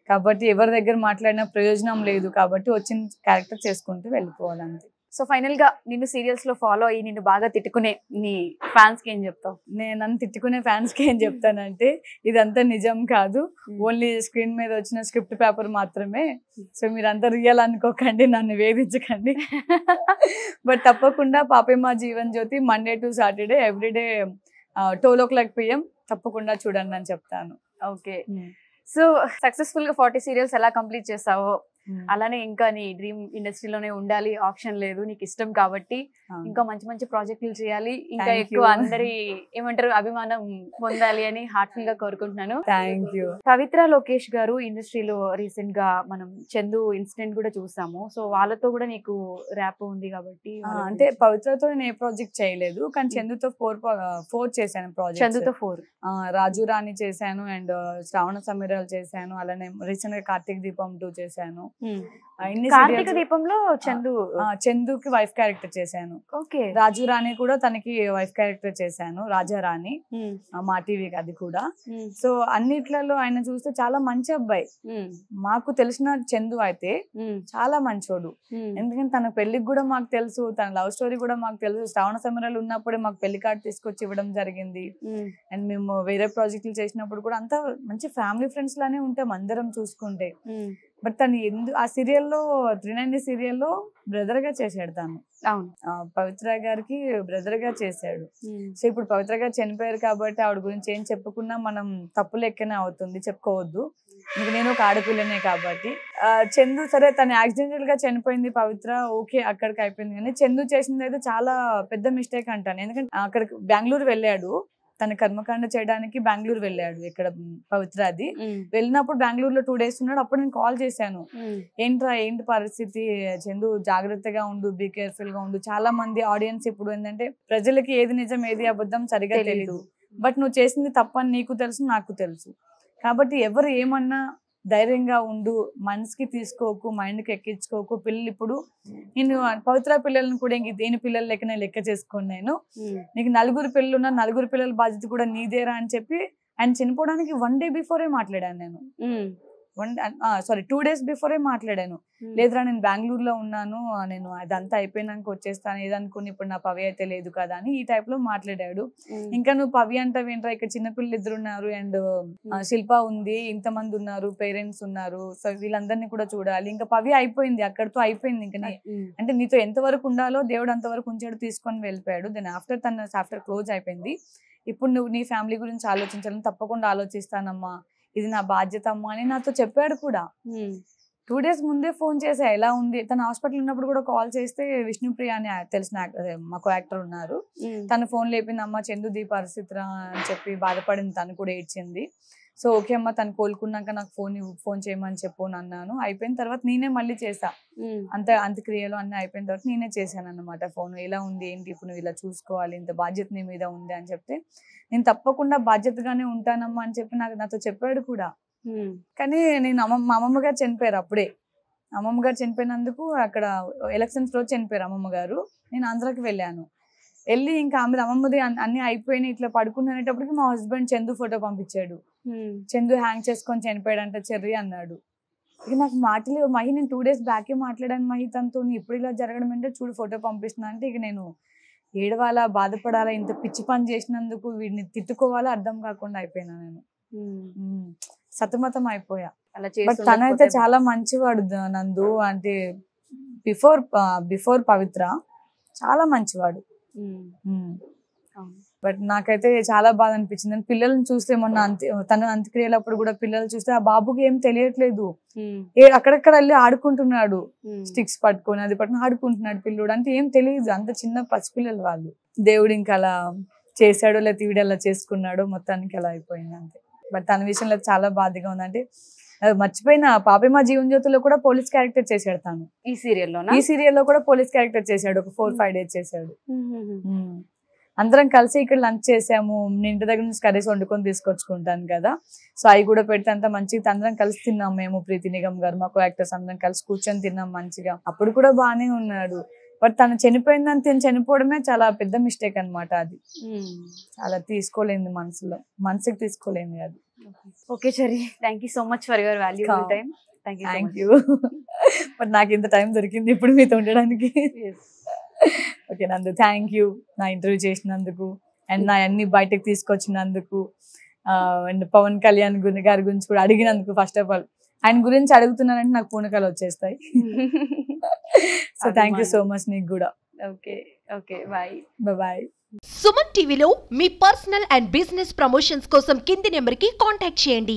కాబట్టి ఎవరి దగ్గర మాట్లాడినా ప్రయోజనం లేదు కాబట్టి వచ్చిన క్యారెక్టర్ చేసుకుంటూ వెళ్ళిపోవాలంతే. సో ఫైనల్గా నిన్ను సీరియల్స్లో ఫాలో అయ్యి నిన్ను బాగా తిట్టుకునే నీ ఫ్యాన్స్కి ఏం చెప్తావు? నేను నన్ను తిట్టుకునే ఫ్యాన్స్కి ఏం చెప్తానంటే ఇదంతా నిజం కాదు. ఓన్లీ స్క్రీన్ మీద వచ్చిన స్క్రిప్ట్ పేపర్ మాత్రమే. సో మీరంతా రియల్ అనుకోకండి నన్ను వేధించకండి. బట్ తప్పకుండా Paape Maa Jeevan Jyothi Monday to Saturday everyday twelve o'clock PM తప్పకుండా చూడండి అని చెప్తాను. ఓకే సో సక్సెస్ఫుల్గా ఫార్టీ సీరియల్స్ ఎలా కంప్లీట్ చేస్తావో అలానే ఇంకా నీ డ్రీమ్ ఇండస్ట్రీలోనే ఉండాలి ఆప్షన్ లేదు నీకు ఇష్టం కాబట్టి ఇంకా మంచి మంచి ప్రాజెక్టులు చేయాలి. ఇంకా ఎక్కువ. అందరి ఏమంటారు అభిమానం పొందాలి అని హార్ట్ఫుల్గా కోరుకుంటున్నాను. థ్యాంక్ యూ పవిత్ర లోకేష్ గారు ఇండస్ట్రీలో రీసెంట్గా మనం చందు ఇన్సిడెంట్ కూడా చూసాము. సో వాళ్ళతో కూడా నీకు ర్యాప్ ఉంది కాబట్టి అంటే. పవిత్రతో నేను ఏ ప్రాజెక్ట్ చేయలేదు కానీ చందుతో ఫోర్ ఫోర్ చేశాను ప్రాజెక్ట్ చందుతో ఫోర్. రాజు రాణి చేశాను అండ్ శ్రావణ సమీరాలు చేశాను అలానే రీసెంట్గా కార్తీక్ దీపం టూ చేశాను. కార్తీక దీపంలో చందు చందుకి వైఫ్ క్యారెక్టర్ చేశాను. ఓకే. రాజు రాణి కూడా తనకి వైఫ్ క్యారెక్టర్ చేశాను రాజా రాణి. మా టీవీకి అది కూడా. సో అన్నిట్లలో ఆయన చూస్తే చాలా మంచి అబ్బాయి. మాకు తెలిసిన చందు అయితే చాలా మంచోడు. ఎందుకంటే తన పెళ్ళికి కూడా మాకు తెలుసు తన లవ్ స్టోరీ కూడా మాకు తెలుసు. శ్రావణ సమరాలు ఉన్నప్పుడే మాకు పెళ్ళి కార్డు తీసుకొచ్చి ఇవ్వడం జరిగింది. అండ్ మేము వేరే ప్రాజెక్టులు చేసినప్పుడు కూడా అంతా మంచి ఫ్యామిలీ ఫ్రెండ్స్ లానే ఉంటాం అందరం చూసుకుంటే. బట్ తను ఎందు ఆ సీరియల్లో త్రీ నైన్టీ సీరియల్లో బ్రదర్గా చేశాడు తను. అవును. పవిత్ర గారికి బ్రదర్గా చేశాడు సో ఇప్పుడు పవిత్ర గారు చనిపోయారు కాబట్టి ఆవిడ గురించి ఏం చెప్పుకున్నా మనం తప్పు లెక్కనే అవుతుంది చెప్పుకోవద్దు. ఇంక నేను ఒక ఆడపిల్లనే కాబట్టి. ఆ, చందు సరే తను యాక్సిడెంటల్గా చనిపోయింది పవిత్ర ఓకే అక్కడికి అయిపోయింది. కానీ చందు చేసింది అయితే చాలా పెద్ద మిస్టేక్ అంటాను. ఎందుకంటే అక్కడికి బెంగళూరు వెళ్ళాడు. తన కర్మకాండ చేయడానికి బెంగళూరు వెళ్ళాడు ఇక్కడ మ్, పవిత్ర అది వెళ్ళినప్పుడు బెంగళూరులో టూ డేస్ ఉన్నాడు. అప్పుడు నేను కాల్ చేశాను. ఏంట్రా ఏంటి పరిస్థితి? చందు జాగ్రత్తగా ఉండు బీ కేర్ఫుల్గా ఉండు. చాలా మంది ఆడియన్స్ ఇప్పుడు ఏంటంటే ప్రజలకి ఏది నిజం ఏది అబద్ధం సరిగా. తెలియదు బట్ నువ్వు చేసింది తప్పని నీకు తెలుసు నాకు తెలుసు. కాబట్టి ఎవరు ఏమన్నా ధైర్యంగా ఉండు మనసుకి తీసుకోకు మైండ్కి ఎక్కించుకోకు. పిల్లలు ఇప్పుడు నేను పవిత్ర పిల్లల్ని కూడా ఇంక దేని పిల్లల లెక్కనే లెక్క చేసుకోను నేను. నీకు నలుగురు పిల్లలు ఉన్న నలుగురు పిల్లల బాధ్యత కూడా నీదేరా అని చెప్పి ఆయన చనిపోవడానికి వన్ డే బిఫోరే మాట్లాడాను నేను. వన్ సారీ టూ డేస్ బిఫోరే మాట్లాడాను. లేదురా నేను బెంగళూరులో ఉన్నాను నేను అదంతా అయిపోయినాక వచ్చేస్తాను ఏదనుకుని ఇప్పుడు నా పవి అయితే లేదు కదా అని ఈ టైప్లో మాట్లాడాడు. ఇంకా నువ్వు పవి అంటావు ఏంట్రా ఇక్కడ చిన్నపిల్లలు ఇద్దరు ఉన్నారు అండ్ శిల్ప ఉంది ఇంతమంది ఉన్నారు పేరెంట్స్ ఉన్నారు సో వీళ్ళందరినీ కూడా చూడాలి. ఇంకా పవి అయిపోయింది అక్కడితో అయిపోయింది ఇంకా అంటే నీతో ఎంత వరకు ఉండాలో దేవుడు అంతవరకు ఉంచాడు తీసుకొని వెళ్ళిపోయాడు. దెన్ ఆఫ్టర్ తన ఆఫ్టర్ క్లోజ్ అయిపోయింది. ఇప్పుడు నువ్వు నీ ఫ్యామిలీ గురించి ఆలోచించాలని తప్పకుండా ఆలోచిస్తానమ్మా. ఇది నా బాధ్యత అమ్మా అని నాతో చెప్పాడు కూడా. టూ డేస్ ముందే ఫోన్ చేసా ఎలా ఉంది? తన హాస్పిటల్ ఉన్నప్పుడు కూడా కాల్ చేస్తే విష్ణుప్రియ అని తెలిసిన మాకు యాక్టర్ ఉన్నారు. తన ఫోన్ లేపింది అమ్మ చందు దీ పరిస్థితి రా అని చెప్పి బాధపడింది తను కూడా ఏడ్చింది. సో ఓకే అమ్మ తను కోలుకున్నాక నాకు ఫోన్ ఫోన్ చేయమని చెప్పు అని అన్నాను. అయిపోయిన తర్వాత నేనే మళ్ళీ చేసా అంత అంత్యక్రియలు అన్నీ అయిపోయిన తర్వాత నేనే చేశాను అన్నమాట ఫోన్ ఎలా ఉంది? ఏంటి? ఇప్పుడు నువ్వు ఇలా చూసుకోవాలి ఇంత బాధ్యత నీ మీద ఉంది అని చెప్తే నేను తప్పకుండా బాధ్యతగానే ఉంటానమ్మా అని చెప్పి నాకు నాతో చెప్పాడు కూడా. కానీ నేను అమ్మమ్మ మా అమ్మమ్మ గారు చనిపోయారు అప్పుడే. అమ్మమ్మ గారు చనిపోయినందుకు అక్కడ ఎలక్షన్స్ రోజు చనిపోయారు అమ్మమ్మ గారు. నేను ఆంధ్రాకి వెళ్ళాను. వెళ్ళి ఇంకా ఆమె అమ్మమ్మది అన్- అన్ని అయిపోయినాయి ఇట్లా పడుకునేటప్పటికి మా హస్బెండ్ చందు ఫోటో పంపించాడు. చందు హ్యాంగ్ చేసుకొని చనిపోయాడంట చెర్రి అన్నాడు. ఇక నాకు మాటలు మహి నేను టూ డేస్ బ్యాకే మాట్లాడాను మహి తనతో ఇప్పుడు ఇలా జరగడం అంటే చూడు ఫోటో పంపిస్తున్నా అంటే ఇక నేను ఏడవాలా బాధపడాలా ఇంత పిచ్చి పని చేసినందుకు వీడిని తిట్టుకోవాలా అర్థం కాకుండా అయిపోయినా నేను. సతమతం అయిపోయా. అలా బట్ తనైతే చాలా మంచివాడు నందు. అంటే బిఫోర్ బిఫోర్ పవిత్ర చాలా మంచివాడు. బట్ నాకైతే చాలా బాధ అనిపించింది నేను పిల్లల్ని చూస్తే మొన్న అంత్య తను అంత్యక్రియలప్పుడు కూడా పిల్లలు చూస్తే ఆ బాబుకి ఏం తెలియట్లేదు. ఏ అక్కడక్కడ వెళ్ళి ఆడుకుంటున్నాడు స్టిక్స్ పట్టుకొని అది పట్టుకొని ఆడుకుంటున్నాడు పిల్లోడు. అంటే ఏం తెలియదు. అంత చిన్న పసిపిల్లలు వాళ్ళు. దేవుడు ఇంకా అలా చేశాడో లేదా తీవిడ అలా చేసుకున్నాడో మొత్తానికి అలా అయిపోయింది అంతే. బట్ తన విషయంలో చాలా బాధగా ఉంది. అంటే అది మర్చిపోయిన పాపే మా జీవన జ్యోతిలో కూడా పోలీస్ క్యారెక్టర్ చేశాడు తాను. ఈ సీరియల్లోనా? ఈ సీరియల్లో కూడా పోలీస్ క్యారెక్టర్ చేశాడు. ఒక ఫోర్ ఫైవ్ డేస్ చేశాడు. అందరం కలిసి ఇక్కడ లంచ్ చేసాము. నేను ఇంటి దగ్గర నుంచి కర్రీస్ వండుకొని తీసుకొచ్చుకుంటాను కదా. సో అవి కూడా పెడితే అంత మంచిగా అందరం కలిసి తిన్నాం మేము. ప్రీతి నిగమ్ గారు మాకు యాక్టర్స్ అందరం కలిసి కూర్చొని తిన్నాం మంచిగా. అప్పుడు కూడా బాగానే ఉన్నాడు. బట్ తను చనిపోయిందని తిని చనిపోవడమే చాలా పెద్ద మిస్టేక్ అన్నమాట అది. చాలా తీసుకోలేంది మనసులో. మనసుకి తీసుకోలేంది అది. Okay చరి thank you so much for your Come. Time thank you thank you but నాకు ఇంత టైం దొరికింది ఇప్పుడు మీతో ఉండడానికి. ఓకే నందు. థ్యాంక్ యూ నా ఇంటర్వ్యూ చేసినందుకు అండ్ నా అన్ని బయటకు తీసుకొచ్చినందుకు అండ్ పవన్ కళ్యాణ్ గురి గారి గురించి కూడా అడిగినందుకు ఫస్ట్ ఆఫ్ ఆల్ ఆయన గురించి అడుగుతున్నానంటే నాకు పూనకాలు వచ్చేస్తాయి. So thank you so much నీకు కూడా. Okay okay bye bye Suman టీవీలో మీ పర్సనల్ అండ్ బిజినెస్ ప్రమోషన్స్ కోసం కింది నెంబర్కి కాంటాక్ట్ చేయండి.